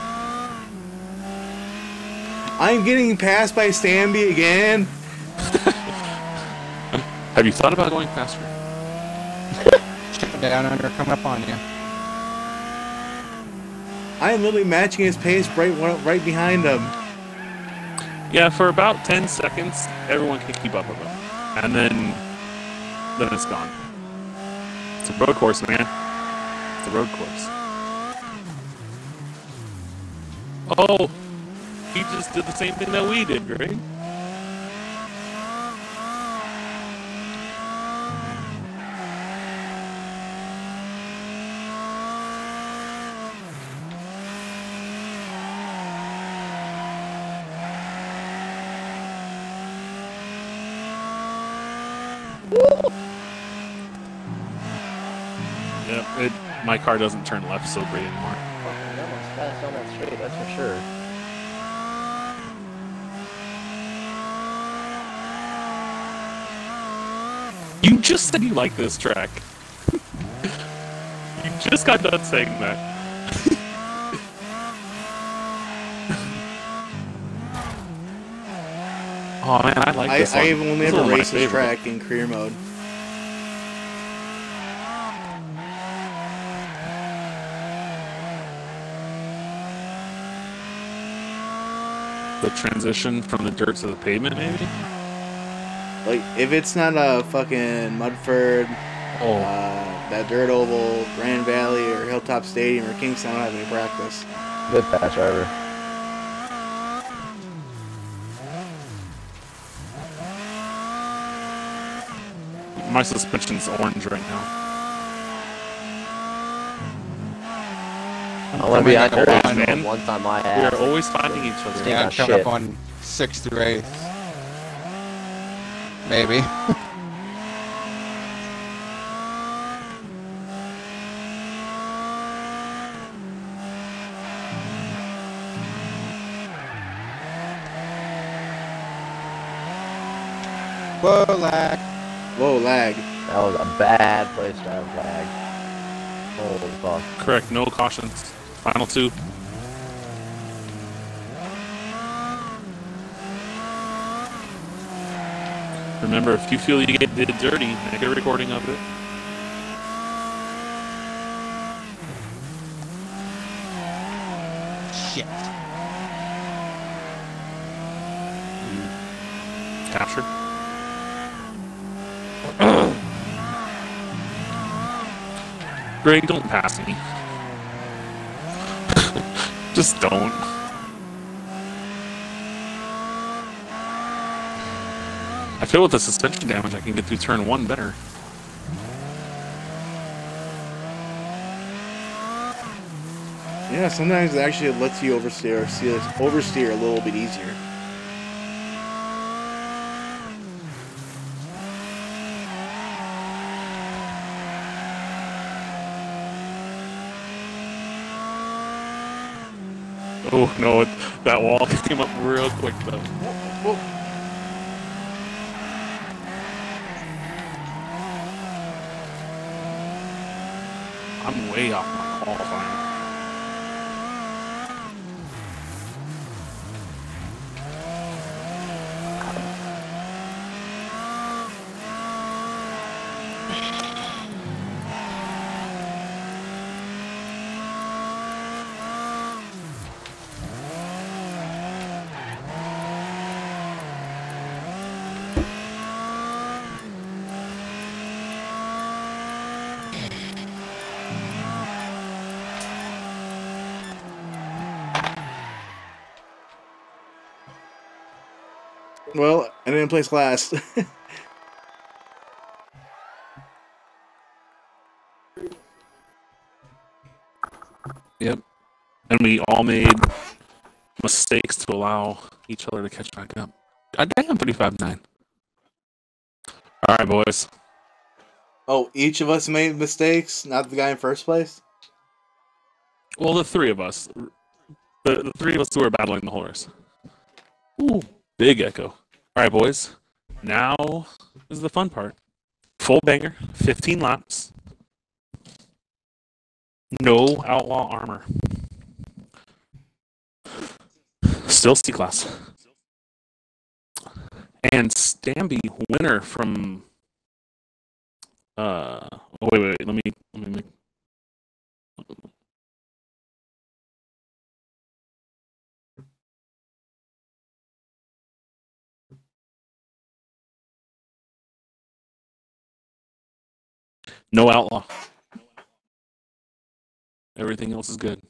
I'm getting passed by Stamby again. Have you thought about going faster? Down under, coming up on you. I am literally matching his pace right right behind him. Yeah, for about 10 seconds, everyone can keep up with him. And then, then it's gone. It's a road course, man. It's a road course. Oh, he just did the same thing that we did, Greg. Yep, it, my car doesn't turn left so great anymore. Fucking that one's fast on that straight, that's for sure. You just said you like this track. you just got done saying that. oh man, I like I, this one. I've only This ever one of my raced this track in career mode. The transition from the dirt to the pavement, maybe? Like, if it's not a fucking Mudford, Oh, uh, that dirt oval, Grand Valley, or Hilltop Stadium, or Kingston, I don't have any practice. Good pass, driver. my suspension's orange right now. I want to be on your ass man. for once on my We are always finding each other. Stink Yeah, coming up on sixth through eighth. Maybe. Whoa, lag. Whoa, lag. That was a bad place to have lag. Holy fuck. Correct, no cautions. Final two. Remember, if you feel you get did dirty, make a recording of it. Shit. Hmm. Capture. Greg, don't pass me. Just don't. I feel with the suspension damage, I can get through turn one better. Yeah, sometimes it actually lets you oversteer, steer, oversteer a little bit easier. Oh no, it, that wall came up real quick though. I'm way off my qualifying. Well, I didn't place last. Yep. And we all made mistakes to allow each other to catch back up. God damn, 35 9. All right, boys. oh, each of us made mistakes, not the guy in first place. Well, the three of us. The, the three of us who are battling the horse. Ooh, big echo. All right, boys. Now is the fun part. Full banger, 15 laps. No outlaw armor. Still C class. And Stamby winner from. Uh, oh, wait, wait, wait. Let me let me make. No outlaw. Everything else is good.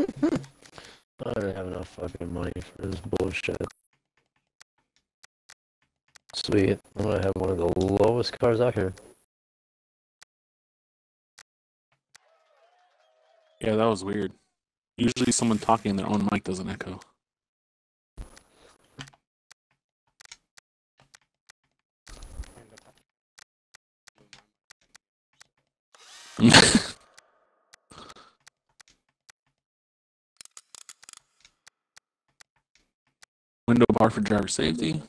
I don't have enough fucking money for this bullshit. Sweet. I'm gonna have one of the lowest cars out here. Yeah, that was weird. Usually, someone talking in their own mic doesn't echo. Window bar for driver safety.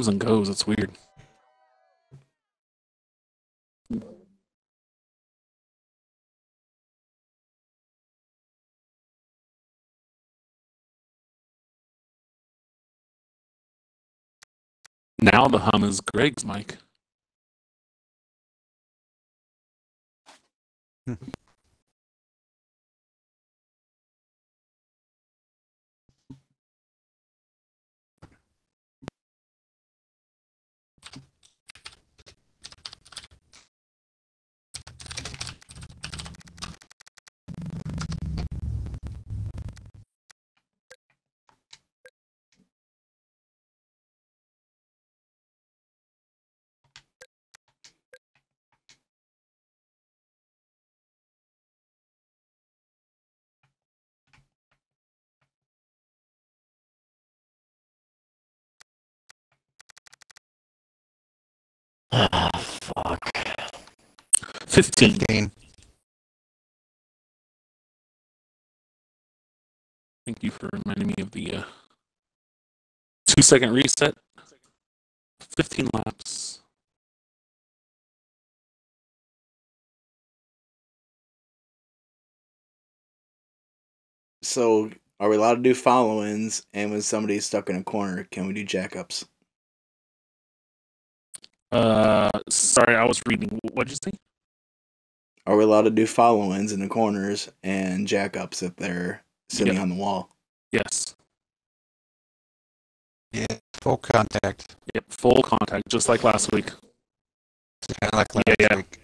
Comes and goes. It's weird. Now the hum is Greg's mic. Ah, fuck. 15. 15. Thank you for reminding me of the uh, two second reset. 15 laps. So, are we allowed to do follow-ins? And when somebody's stuck in a corner, can we do jackups? Uh, sorry, I was reading. What'd you say? Are we allowed to do follow-ins in the corners and jackups if they're sitting Yeah. on the wall? Yes. Yeah, full contact. Yep. Full contact, just like last week. Kind of like last Yeah, yeah. week.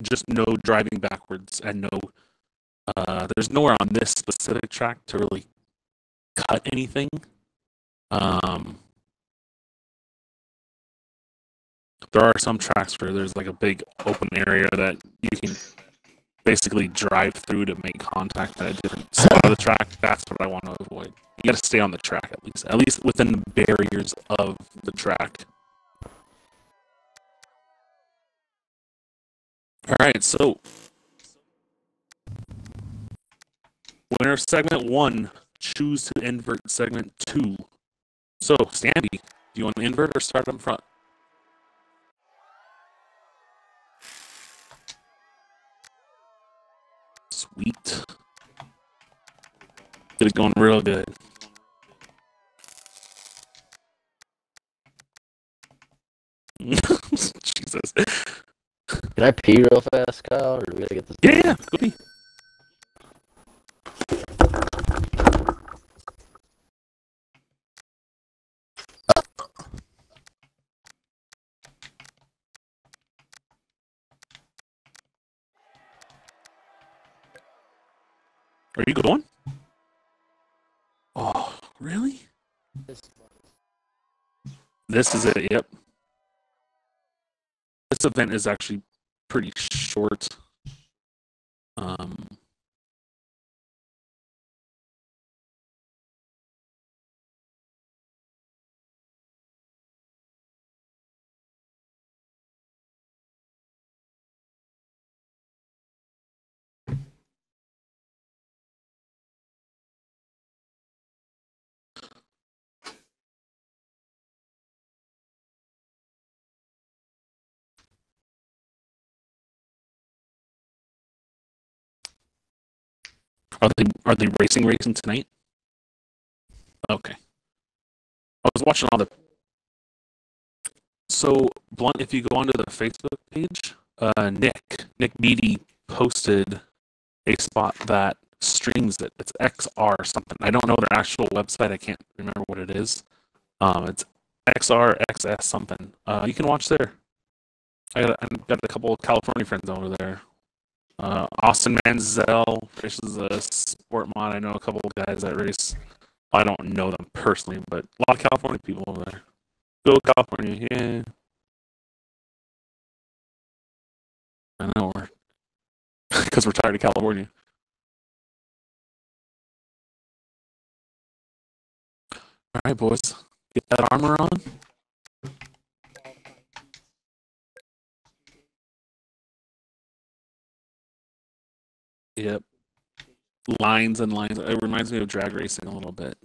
Just no driving backwards and no. Uh, there's nowhere on this specific track to really cut anything. Um, there are some tracks where there's like a big open area that you can basically drive through to make contact at a different spot of the track. That's what I want to avoid. You got to stay on the track at least, at least within the barriers of the track. All right, so winner of segment one, choose to invert segment two. So, Standy, do you want to invert or start up front? Sweet. Get it going real good. Jesus. Can I pee real fast, Kyle, or do we gotta get this? Yeah, yeah, go pee. Are you going? Oh, really? This is it, yep. This event is actually pretty short. Um, Are they are they racing racing tonight? Okay. I was watching all the. So blunt, if you go onto the Facebook page, uh, Nick Nick Beatty posted a spot that streams it. It's XR something. I don't know their actual website. I can't remember what it is. Um, it's XRXS something. Uh, you can watch there. I got, I got a couple of California friends over there. Uh, Austin Manzel races a sport mod. I know a couple of guys that race. I don't know them personally, but a lot of California people over there. Go California, yeah. I know we're because we're tired of California. All right, boys, get that armor on. Yep. Lines and lines. It reminds me of drag racing a little bit.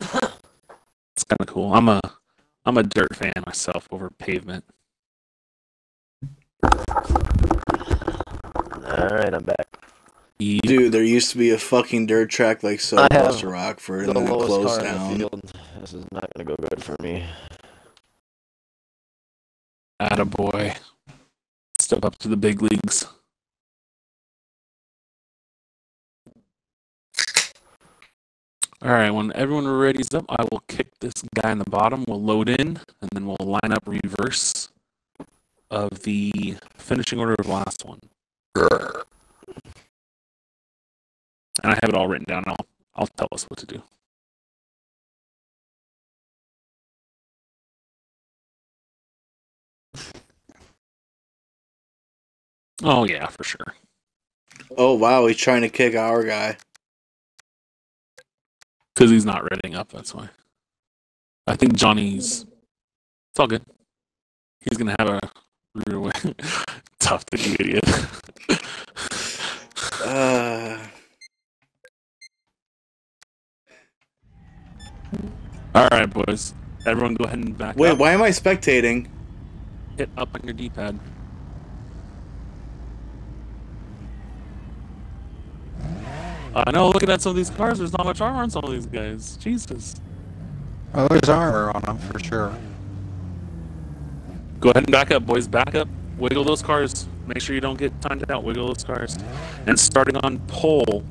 It's kind of cool. I'm a I'm a dirt fan myself over pavement. Alright, I'm back. Dude, there used to be a fucking dirt track like so I close to Rockford, The and then it closed car in the down. field. This is not gonna go good for me. Attaboy. Step up to the big leagues. All right, when everyone ready's up, I will kick this guy in the bottom. We'll load in, and then we'll line up reverse of the finishing order of last one. And I have it all written down. I'll I'll tell us what to do. Oh yeah, for sure. Oh wow, he's trying to kick our guy. Because he's not reading up, that's why. I think Johnny's. It's all good. He's gonna have a way. Tough to you idiot. Uh, all right, boys. Everyone, go ahead and back wait, up. why am I spectating? Hit up on your D-pad. I know. Looking at some of these cars, there's not much armor on some of these guys. Jesus. Oh, there's armor on them for sure. Go ahead and back up, boys. Back up. Wiggle those cars. Make sure you don't get timed out. Wiggle those cars. And starting on pole,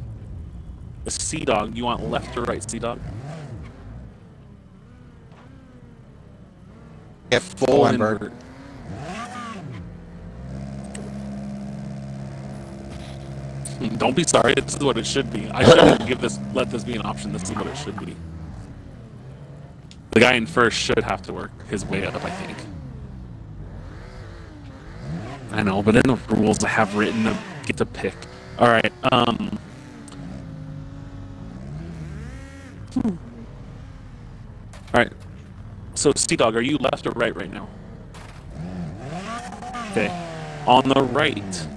the Sea Dog. You want left or right, Sea Dog? Get full Don't be sorry. This is what it should be. I shouldn't give this. Let this be an option. This is what it should be. The guy in first should have to work his way up. I think. I know, but in the rules I have written, I get to pick. All right. Um. All right. So, Sea Dog, are you left or right right now? Okay. On the right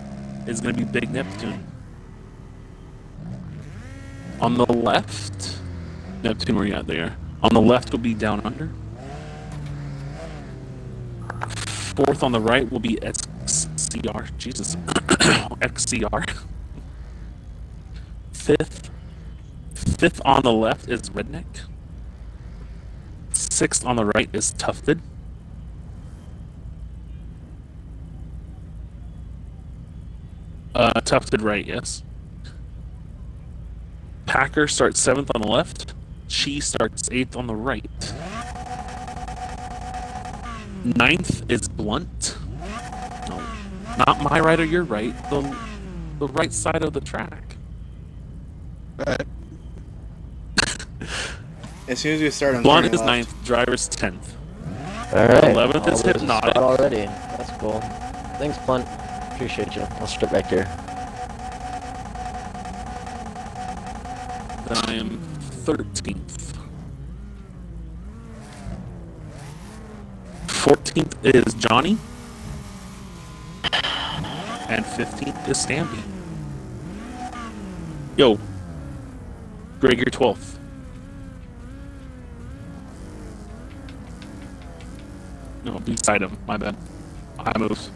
is going to be Big Neptune. On the left, Neptune, where you at there? On the left will be Down Under. Fourth on the right will be XCR. Jesus. XCR. Fifth. Fifth on the left is Redneck. Sixth on the right is Tufted. Uh, tufted right, yes. Packer starts seventh on the left. Chi starts eighth on the right. Ninth is Blunt. No, not my right or your right. The, the right side of the track. But As soon as we start, I'm Blunt turning is left. ninth. Driver's tenth. Alright. 11th is I'll Hypnotic. already. That's cool. Thanks, Blunt. Appreciate you. I'll strip back here. I am thirteenth. Fourteenth is Johnny. And fifteenth is Stampy. Yo. Greg, you're twelfth. No, beside him. My bad. I moved.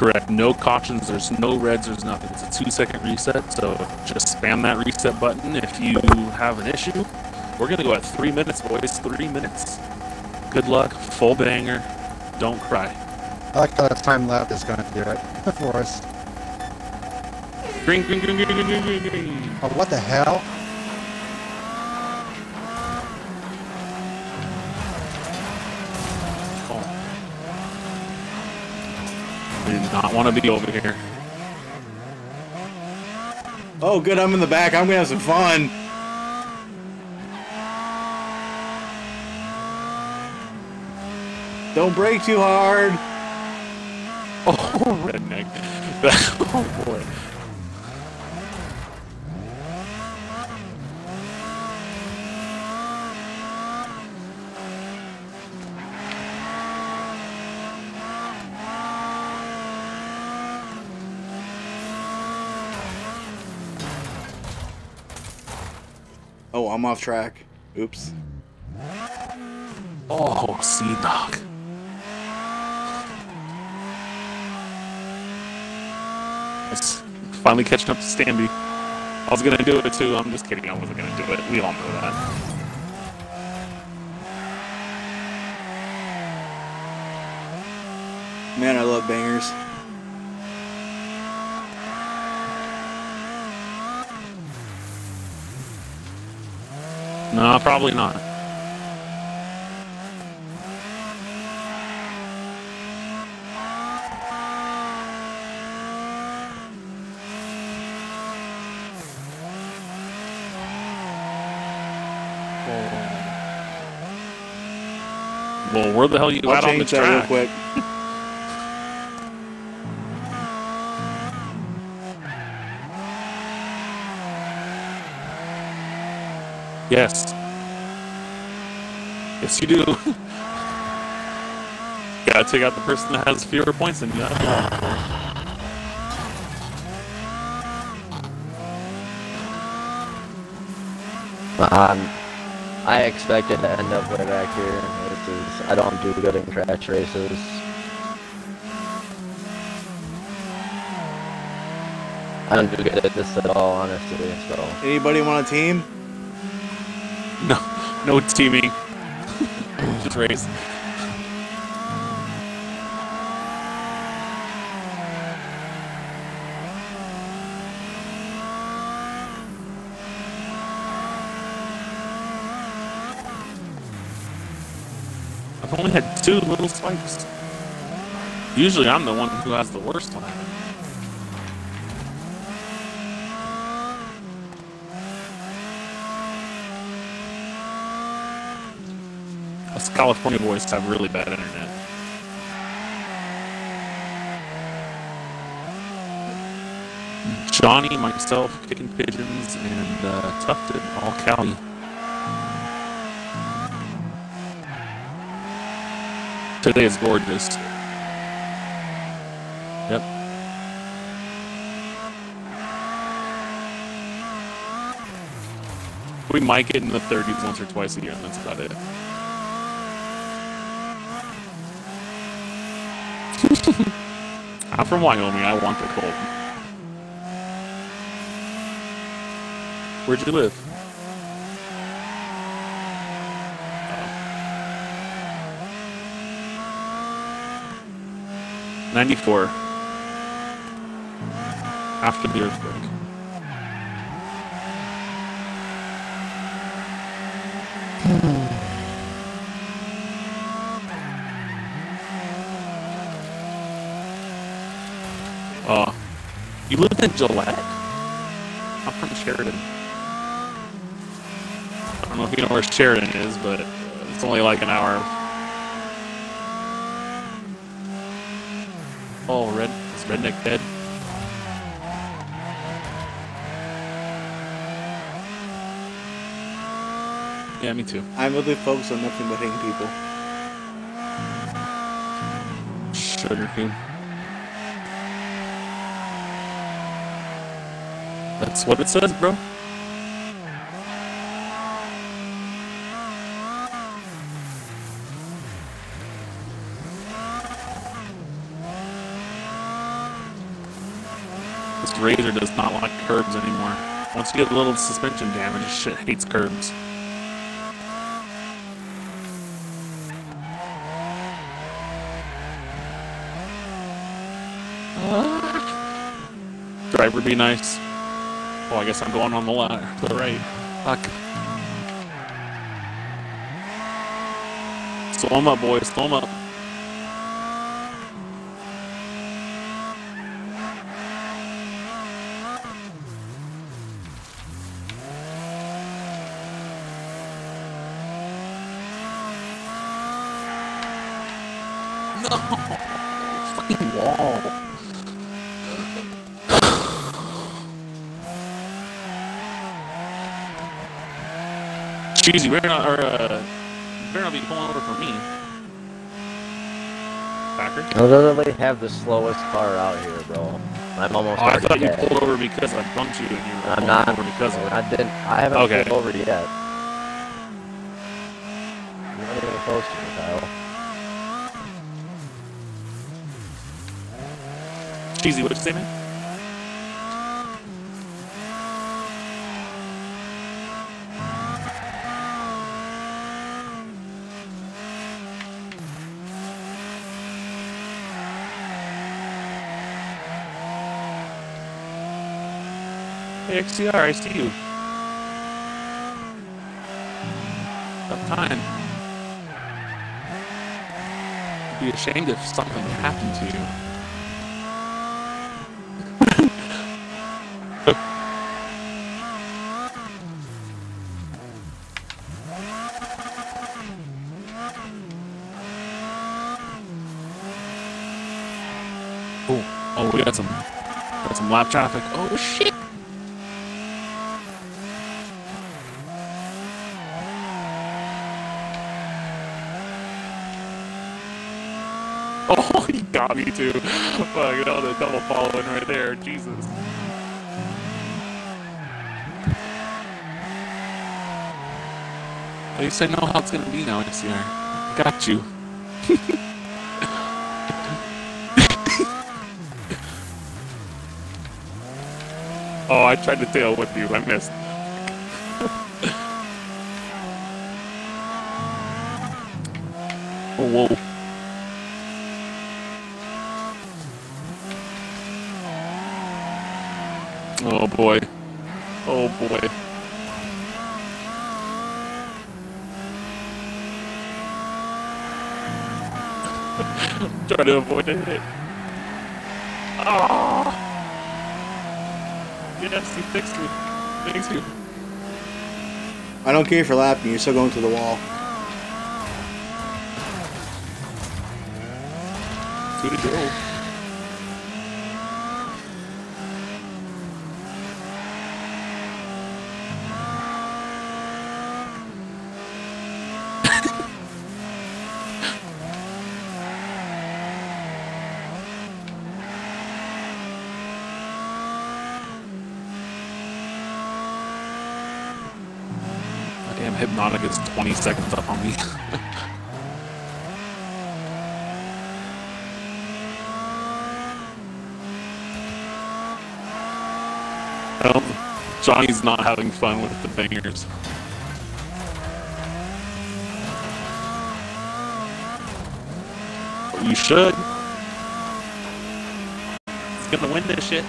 Correct. No cautions. There's no reds. There's nothing. It's a two-second reset. So just spam that reset button if you have an issue. We're gonna go at three minutes, boys. Three minutes. Good luck. Full banger. Don't cry. I like how that time left is going to do it for us. Green, green, green, green, green, green, green, green. Oh, what the hell? Oh. I did not want to be over here. Oh, good. I'm in the back. I'm gonna have some fun. Don't brake too hard. Oh, redneck. oh boy. Oh, I'm off track. Oops. Oh, Sea Dog. It's finally catching up to Stanby. I was gonna do it too. I'm just kidding. I wasn't gonna do it. We all know that. Man, I love bangers. No, probably not. Well, where the hell are you I'll at on the that real track? quick. Yes. Yes, you do. Gotta take out the person that has fewer points than you. Um, I expected to end up way back here. This is, I don't do good in crash races. I don't do good at this at all, honestly, so. Anybody want a team? No, teaming. Just race. I've only had two little spikes. Usually I'm the one who has the worst one. California boys have really bad internet. Johnny, myself, Kicking Pigeons, and uh, Tufted, all Cali. Today is gorgeous. Yep. We might get in the 30s once or twice a year, and that's about it. I'm from Wyoming. I want the cold. Where'd you live? Ninety-four. After the earthquake. Oh, you live in Gillette? I'm from Sheridan. I don't know if you know where Sheridan is, but it's only like an hour. Oh, red is redneck dead. Yeah, me too. I'm really focused on nothing but hitting people. Sugar. That's what it says, bro. This Razor does not like curbs anymore. Once you get a little suspension damage, shit hates curbs. Ah. Driver be nice. Oh, I guess I'm going on the left, the right. Fuck. Slow up, boys. Slow up. No! Fucking wall. Cheesy, better not, or, uh, better not be pulling over for me. Packer? I literally have the slowest car out here, bro. I'm almost Oh, I thought you pulled over because I bumped you and you were I'm not. over because of it. I didn't. I haven't Okay. pulled over yet. You're not even close to me, Kyle. Cheesy, what'd you say, man? XCR, I see you. About time. Be ashamed if something happened to you. Oh, oh, we got some, got some lap traffic. Oh shit! Oh, he got me too. Fuck, know, the double following right there. Jesus. At least I know how it's gonna be now, XCR. Got you. oh, I tried to tail with you. I missed. oh, whoa. Oh boy. Oh boy. Trying to avoid a hit. Ah! Yes, he fixed me. Thanks you. I don't care if you're lapping. You're still going to the wall. Two to go. Hypnotic is 20 seconds up on me. well, Johnny's not having fun with the bangers. But you should. He's gonna win this shit.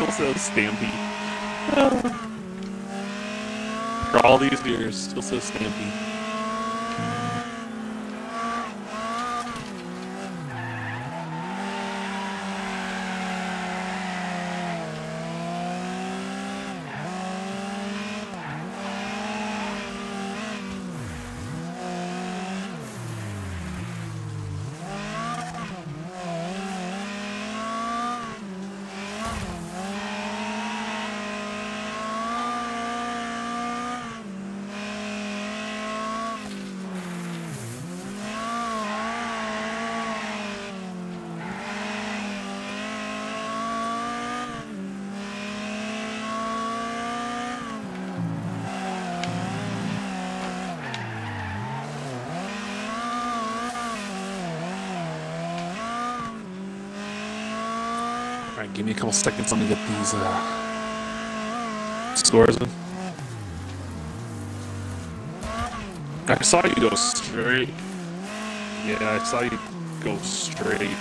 Still says Stampy. For all these years, still says Stampy. Alright, give me a couple seconds. Let me get these uh, scores in. I saw you go straight. Yeah, I saw you go straight.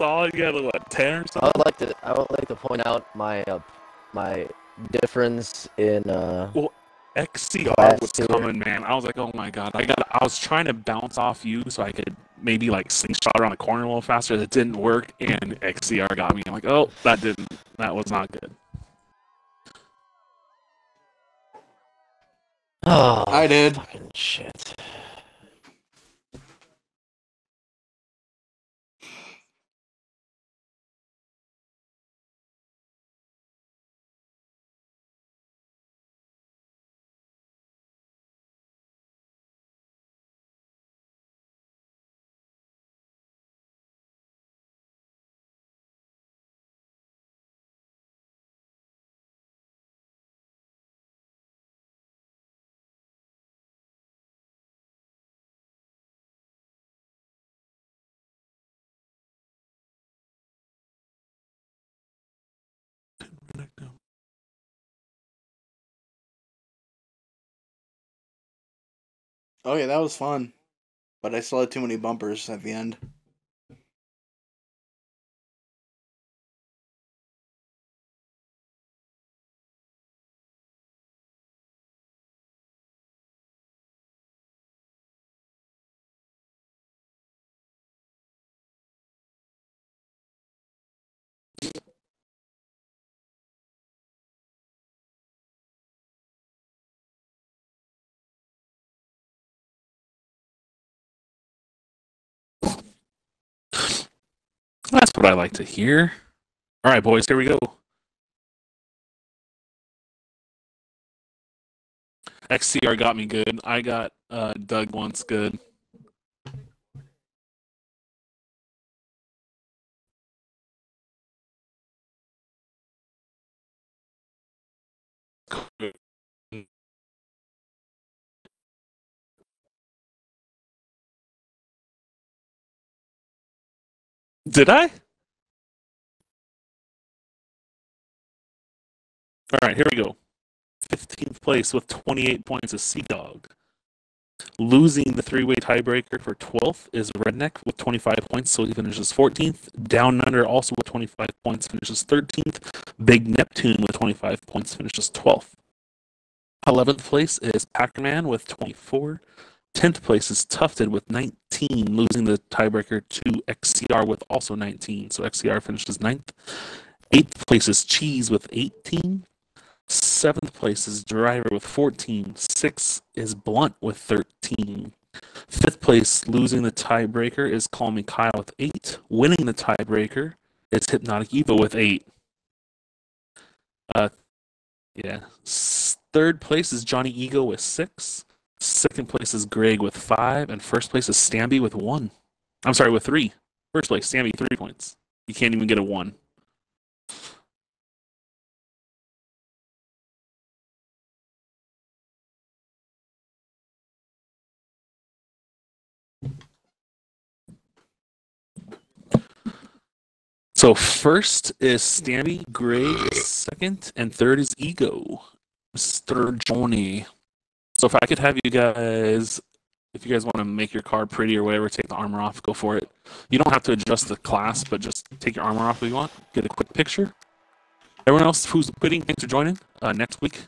Know. I saw you had a what, 10 or I would like to. I would like to point out my uh, my difference in. Uh, XCR was year. coming, man. I was like, oh my god. I got. I was trying to bounce off you so I could maybe like slingshot around the corner a little faster. That didn't work, and XCR got me. I'm like, oh, that didn't. That was not good. oh, I did. fucking shit. Oh yeah, that was fun. But I still had too many bumpers at the end. That's what I like to hear. All right, boys, here we go. XCR got me good. I got uh, Doug once good. Did I? All right, here we go. 15th place with 28 points is Sea Dog. Losing the three way tiebreaker for 12th is Redneck with 25 points, so he finishes 14th. Down Under also with 25 points finishes 13th. Big Neptune with 25 points finishes 12th. 11th place is Packerman with 24. 10th place is Tufted with 19, losing the tiebreaker to XCR with also 19. So XCR finishes 9th. 8th place is Cheese with 18. Seventh place is Driver with 14. Sixth is Blunt with 13. Fifth place, losing the tiebreaker, is Call Me Kyle with 8. Winning the tiebreaker is Hypnotic Evo with 8. Uh, yeah. Third place is Johnny Ego with 6. Second place is Greg with 5. And first place is Stamby with 1. I'm sorry, with 3. First place, Stamby, 3 points. You can't even get a 1. So first is Stammy, Greg second, and third is Ego, Mr. Johnny. So if I could have you guys, if you guys want to make your car pretty or whatever, take the armor off, go for it. You don't have to adjust the class, but just take your armor off if you want. Get a quick picture. Everyone else who's quitting, thanks for joining. Uh, next week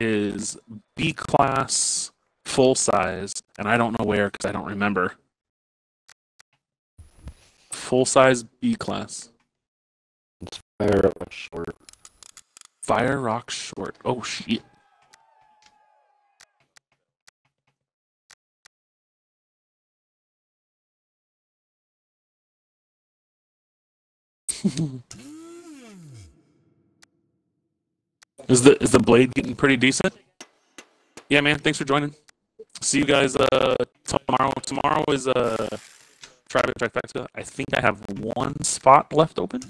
is B class full size, and I don't know where because I don't remember. Full size B class. Fire up short. Fire Rock Short. Oh shit. is the is the blade getting pretty decent? Yeah, man. Thanks for joining. See you guys uh tomorrow. Tomorrow is uh Tri- trifecta. I think I have one spot left open.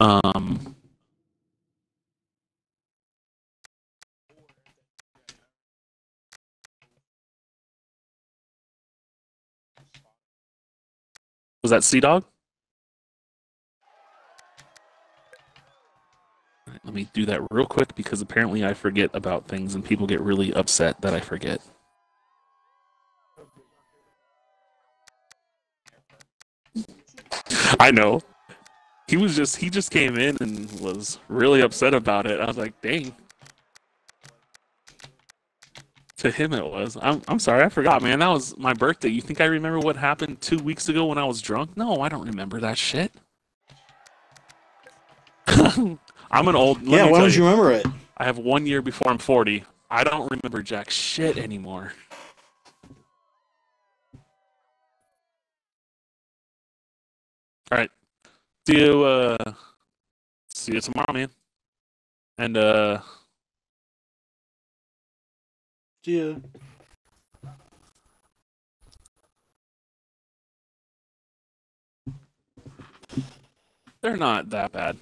Um. Was that Sea Dog? Let me do that real quick because apparently I forget about things and people get really upset that I forget. I know. He was just he just came in and was really upset about it. I was like, dang. To him it was. I'm I'm sorry, I forgot, man. That was my birthday. You think I remember what happened two weeks ago when I was drunk? No, I don't remember that shit. I'm an old yeah, why don't you remember it? I have one year before I'm 40. I don't remember jack shit anymore. All right. See you. Uh, see you tomorrow, man. And uh, Yeah. they're not that bad.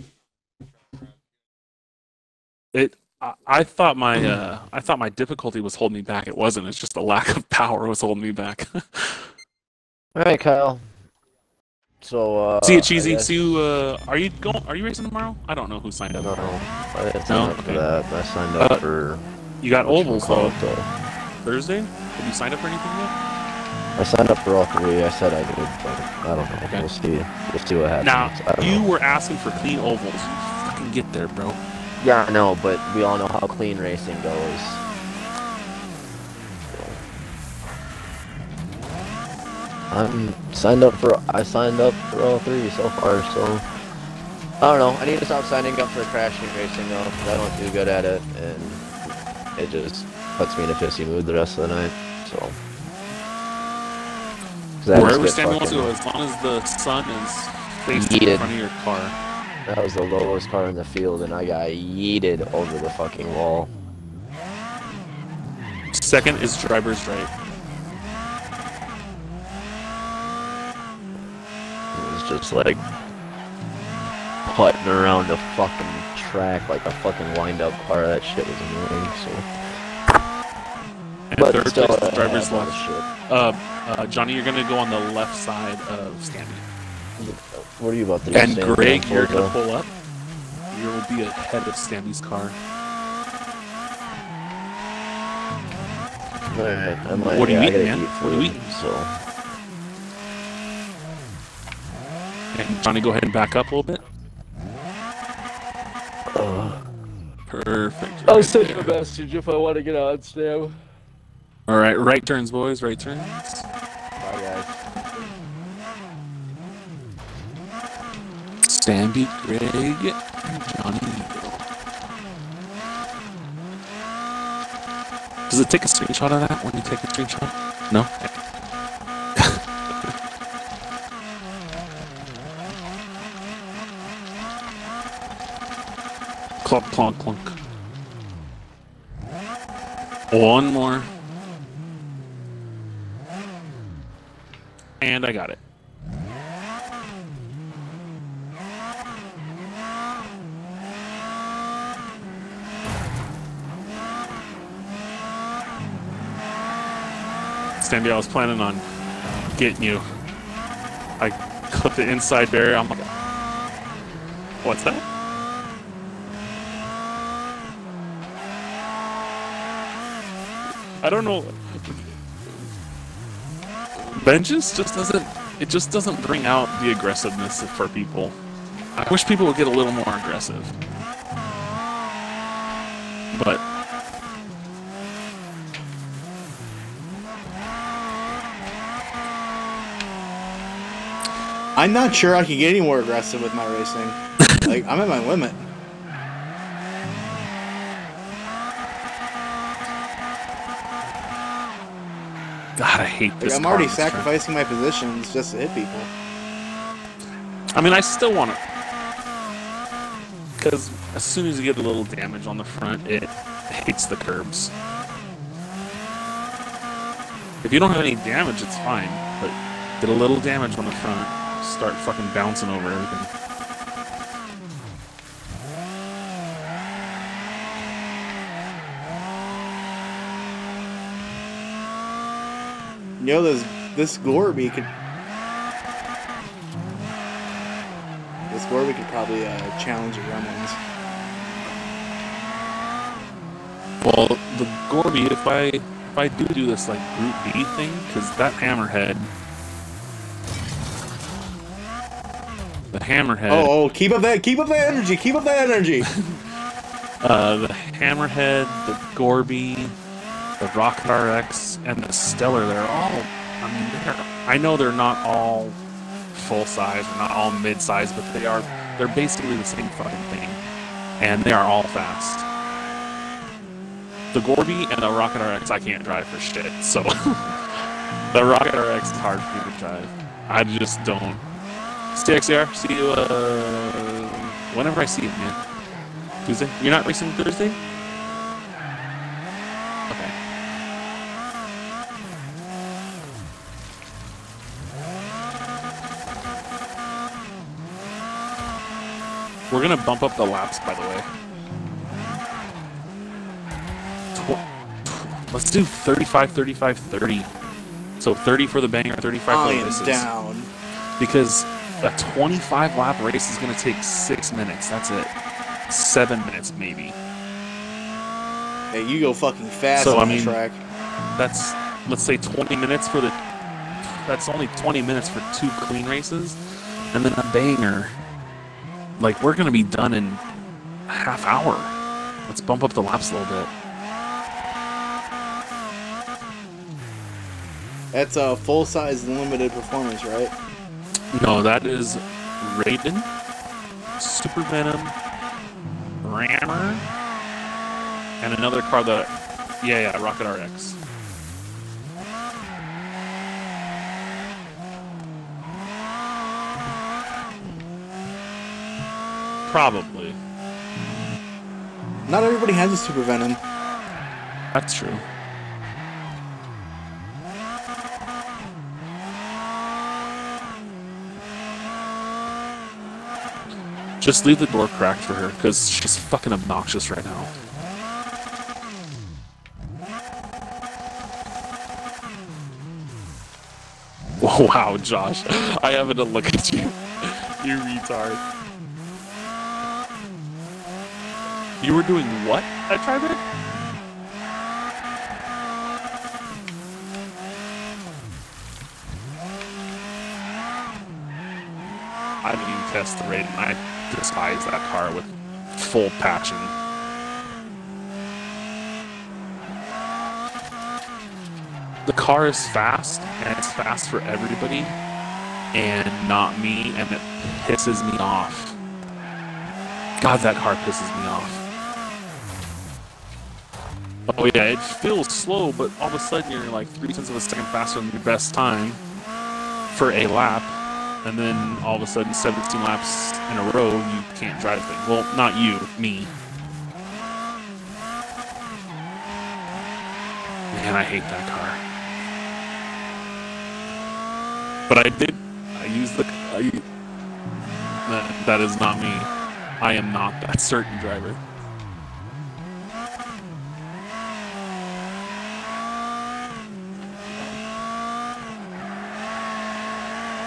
It. I, I thought my uh, I thought my difficulty was holding me back. It wasn't. It's just the lack of power was holding me back. All right, Kyle. So uh, See you, cheesy. guess- See you. Uh, are you going? Are you racing tomorrow? I don't know who signed up. No, I didn't No? sign up for that. I signed up Uh, for You got ovals though. though. Thursday. Have you signed up for anything yet? I signed up for all three. I said I did, but I don't know. Okay. We'll see. We'll see what happens. Now you know. were asking for clean ovals. You fucking get there, bro. Yeah, I know, but we all know how clean racing goes. I'm signed up for. I signed up for all three so far, so I don't know. I need to stop signing up for crashing racing though, because I don't do good at it, and it just puts me in a pissy mood the rest of the night. So. Wherever wants fucking- go, as long as the sun is facing in front of your car. That was the lowest car in the field, and I got yeeted over the fucking wall. Second is driver's right. It was just like putting around the fucking track like a fucking wind-up car. That shit was annoying. So, And but third still, place uh, is driver's a lot of left. shit. Uh, uh, Johnny, you're gonna go on the left side of Stanley. What are you about to do? And Stand Greg, you're gonna pull up. You'll be ahead of Stanley's car. Alright, I might. What are you yeah, I eating, man? eat What are you food, eating? So. And Johnny, go ahead and back up a little bit. Uh, Perfect. I'll send you a message if I want to get on, Stam. All right, right turns, boys. Right turns. Bye, guys. Stampy, Greg, and Johnny. Does it take a screenshot of that when you take a screenshot? No. clunk, clunk, clunk. One more. And I got it. Stanby, I was planning on getting you. I clipped the inside barrier. I'm like, what's that? I don't know. Vengeance just doesn't. It just doesn't bring out the aggressiveness for people. I wish people would get a little more aggressive. But I'm not sure I can get any more aggressive with my racing. like I'm at my limit. God, I hate Like this. I'm already on this track. sacrificing my positions just to hit people. I mean, I still want to. Because as soon as you get a little damage on the front, it hates the curbs. If you don't have any damage, it's fine. But get a little damage on the front, start fucking bouncing over everything. You know, this this Gorbie could. This Gorbie could probably uh, challenge the Gremlins. Well, the Gorbie, if I if I do do this like Group B thing, because that hammerhead, hammerhead, Oh, oh, keep up that, keep up that energy, keep up that energy. uh, the hammerhead, the Gorbie, the Rocket RX, and the Stellar, they're all. I mean, they're, I know they're not all full size, or not all mid size, but they are. They're basically the same fucking thing, and they are all fast. The Gorbie and the Rocket RX I can't drive for shit, so the Rocket RX is hard for me to drive. I just don't. STXR, see you uh, whenever I see you, man. Tuesday? You're not racing Thursday? Okay. We're gonna bump up the laps, by the way. Tw- let's do 35, 35, 30. So 30 for the banger, 35 I for the races. down. Because a 25 lap race is going to take six minutes. That's it. Seven minutes, maybe. Hey, you go fucking fast So, on I the mean- track. That's, let's say, 20 minutes for the. That's only 20 minutes for two clean races. And then a banger. Like, we're going to be done in a half hour. Let's bump up the laps a little bit. That's a full size limited performance, right? No, that is Raiden, Super Venom, Rammer, and another car that. Yeah, yeah, Rocket RX. Probably. Not everybody has a super venom. That's true. Just leave the door cracked for her, because she's fucking obnoxious right now. Wow, Josh. I haven't to look at you. you retard. You were doing what at Tribeca? I didn't even test the rating. I despise that car with full passion. The car is fast, and it's fast for everybody, and not me, and it pisses me off. God, that car pisses me off. Oh yeah, it feels slow, but all of a sudden you're like three tenths of a second faster than your best time for a lap, and then all of a sudden 17 laps in a row you can't drive thing. Well, not you, me. Man, I hate that car. But I did. I used the. I, that is not me. I am not that certain driver.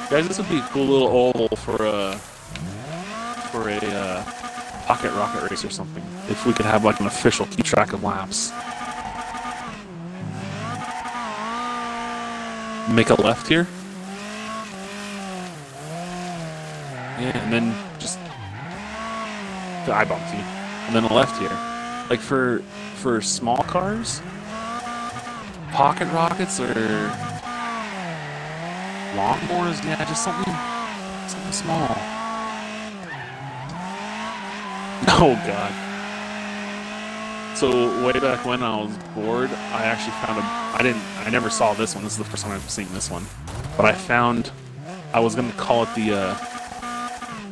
Guys, this would be a cool little oval for a for a uh, pocket rocket race or something. If we could have like an official keep track of laps. Make a left here. Yeah, and then just I bumped you, and then a left here. Like for for small cars, pocket rockets or lawnmowers, yeah, just something something small. Oh god. So way back when I was bored, I actually found a I didn't I never saw this one. This is the first time I've seen this one. But I found I was gonna call it the uh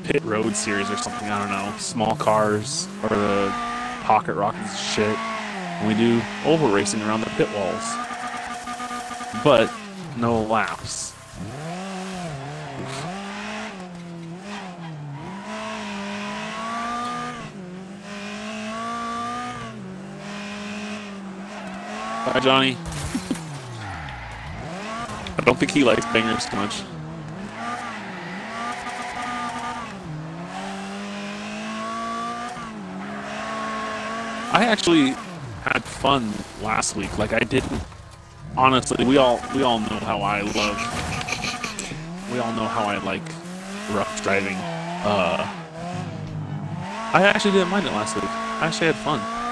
Pit Road series or something, I don't know. Small cars or the pocket rockets shit. And we do oval racing around the pit walls. But no laps. Bye, Johnny. I don't think he likes bangers too much. I actually had fun last week. Like I didn't. Honestly, we all we all know how I love. We all know how I like rough driving. Uh, I actually didn't mind it last week. I actually had fun.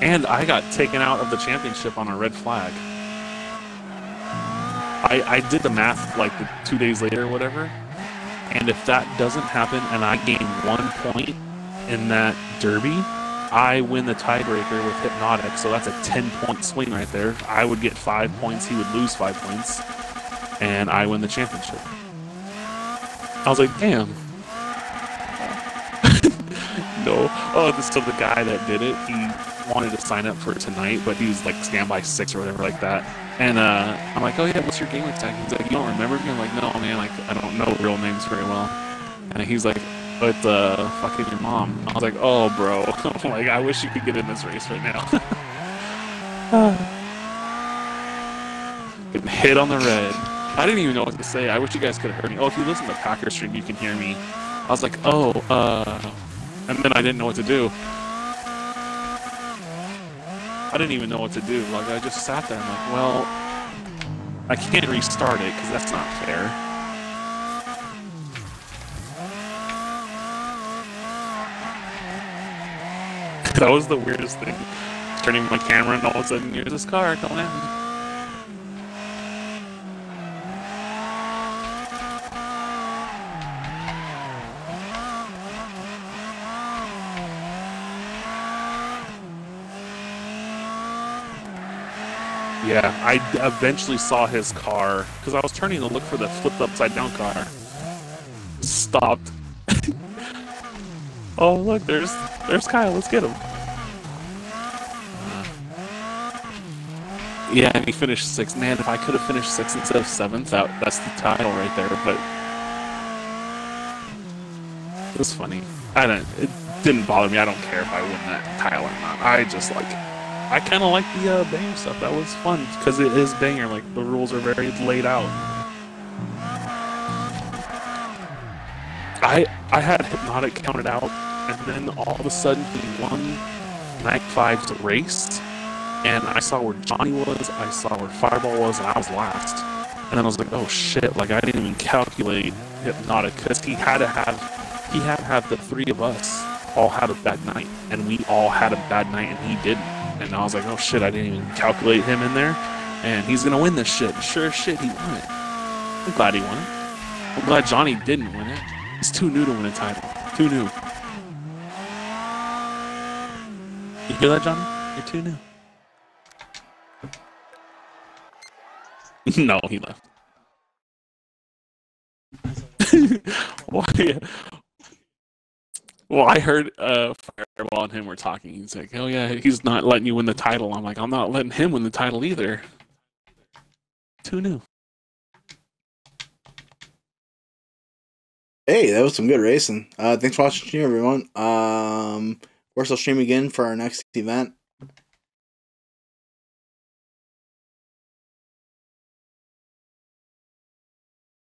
And I got taken out of the championship on a red flag. I, I did the math like two days later or whatever. And if that doesn't happen and I gain one point in that derby, I win the tiebreaker with Hypnotic. So that's a 10 point swing right there. I would get five points, he would lose five points, and I win the championship. I was like, damn. No. Oh, this so the guy that did it, he wanted to sign up for tonight, but he was like standby six or whatever like that. And uh, I'm like, oh yeah, what's your gaming tag? He's like, you don't remember me? I'm like, no, man, like I don't know real names very well. And he's like, but uh, fucking your mom. I was like, oh, bro, like I wish you could get in this race right now. Getting hit on the red. I didn't even know what to say. I wish you guys could have heard me. Oh, if you listen to the Packer stream, you can hear me. I was like, oh, uh, and then I didn't know what to do. I didn't even know what to do. Like, I just sat there. I'm like, well, I can't restart it because that's not fair. that was the weirdest thing. Turning my camera and all of a sudden, here's this car coming in. Yeah, I eventually saw his car because I was turning to look for the flipped upside down car. Stopped. oh look, there's there's Kyle. Let's get him. Yeah, and he finished sixth. Man, if I could have finished sixth instead of seventh, that that's the title right there. But it was funny. I don't. It didn't bother me. I don't care if I win that title or not. I just like I kind of like the uh, banger stuff. That was fun because it is banger. Like the rules are very laid out. I I had hypnotic counted out, and then all of a sudden he won Night Five's race, and I saw where Johnny was, I saw where Fireball was, and I was last. And then I was like, oh shit! Like I didn't even calculate hypnotic because he had to have he had to have the three of us all had a bad night, and we all had a bad night, and he didn't. And I was like, oh shit! I didn't even calculate him in there, and he's gonna win this shit. Sure shit, he won it. I'm glad he won it. I'm glad Johnny didn't win it. He's too new to win a title. Too new. You hear that, Johnny? You're too new. no, he left. Why? Well, I heard uh, Fireball and him were talking. He's like, "Oh yeah, he's not letting you win the title." I'm like, "I'm not letting him win the title either." Too new. Hey, that was some good racing. Uh, thanks for watching, everyone. Um, of course, I'll stream again for our next event.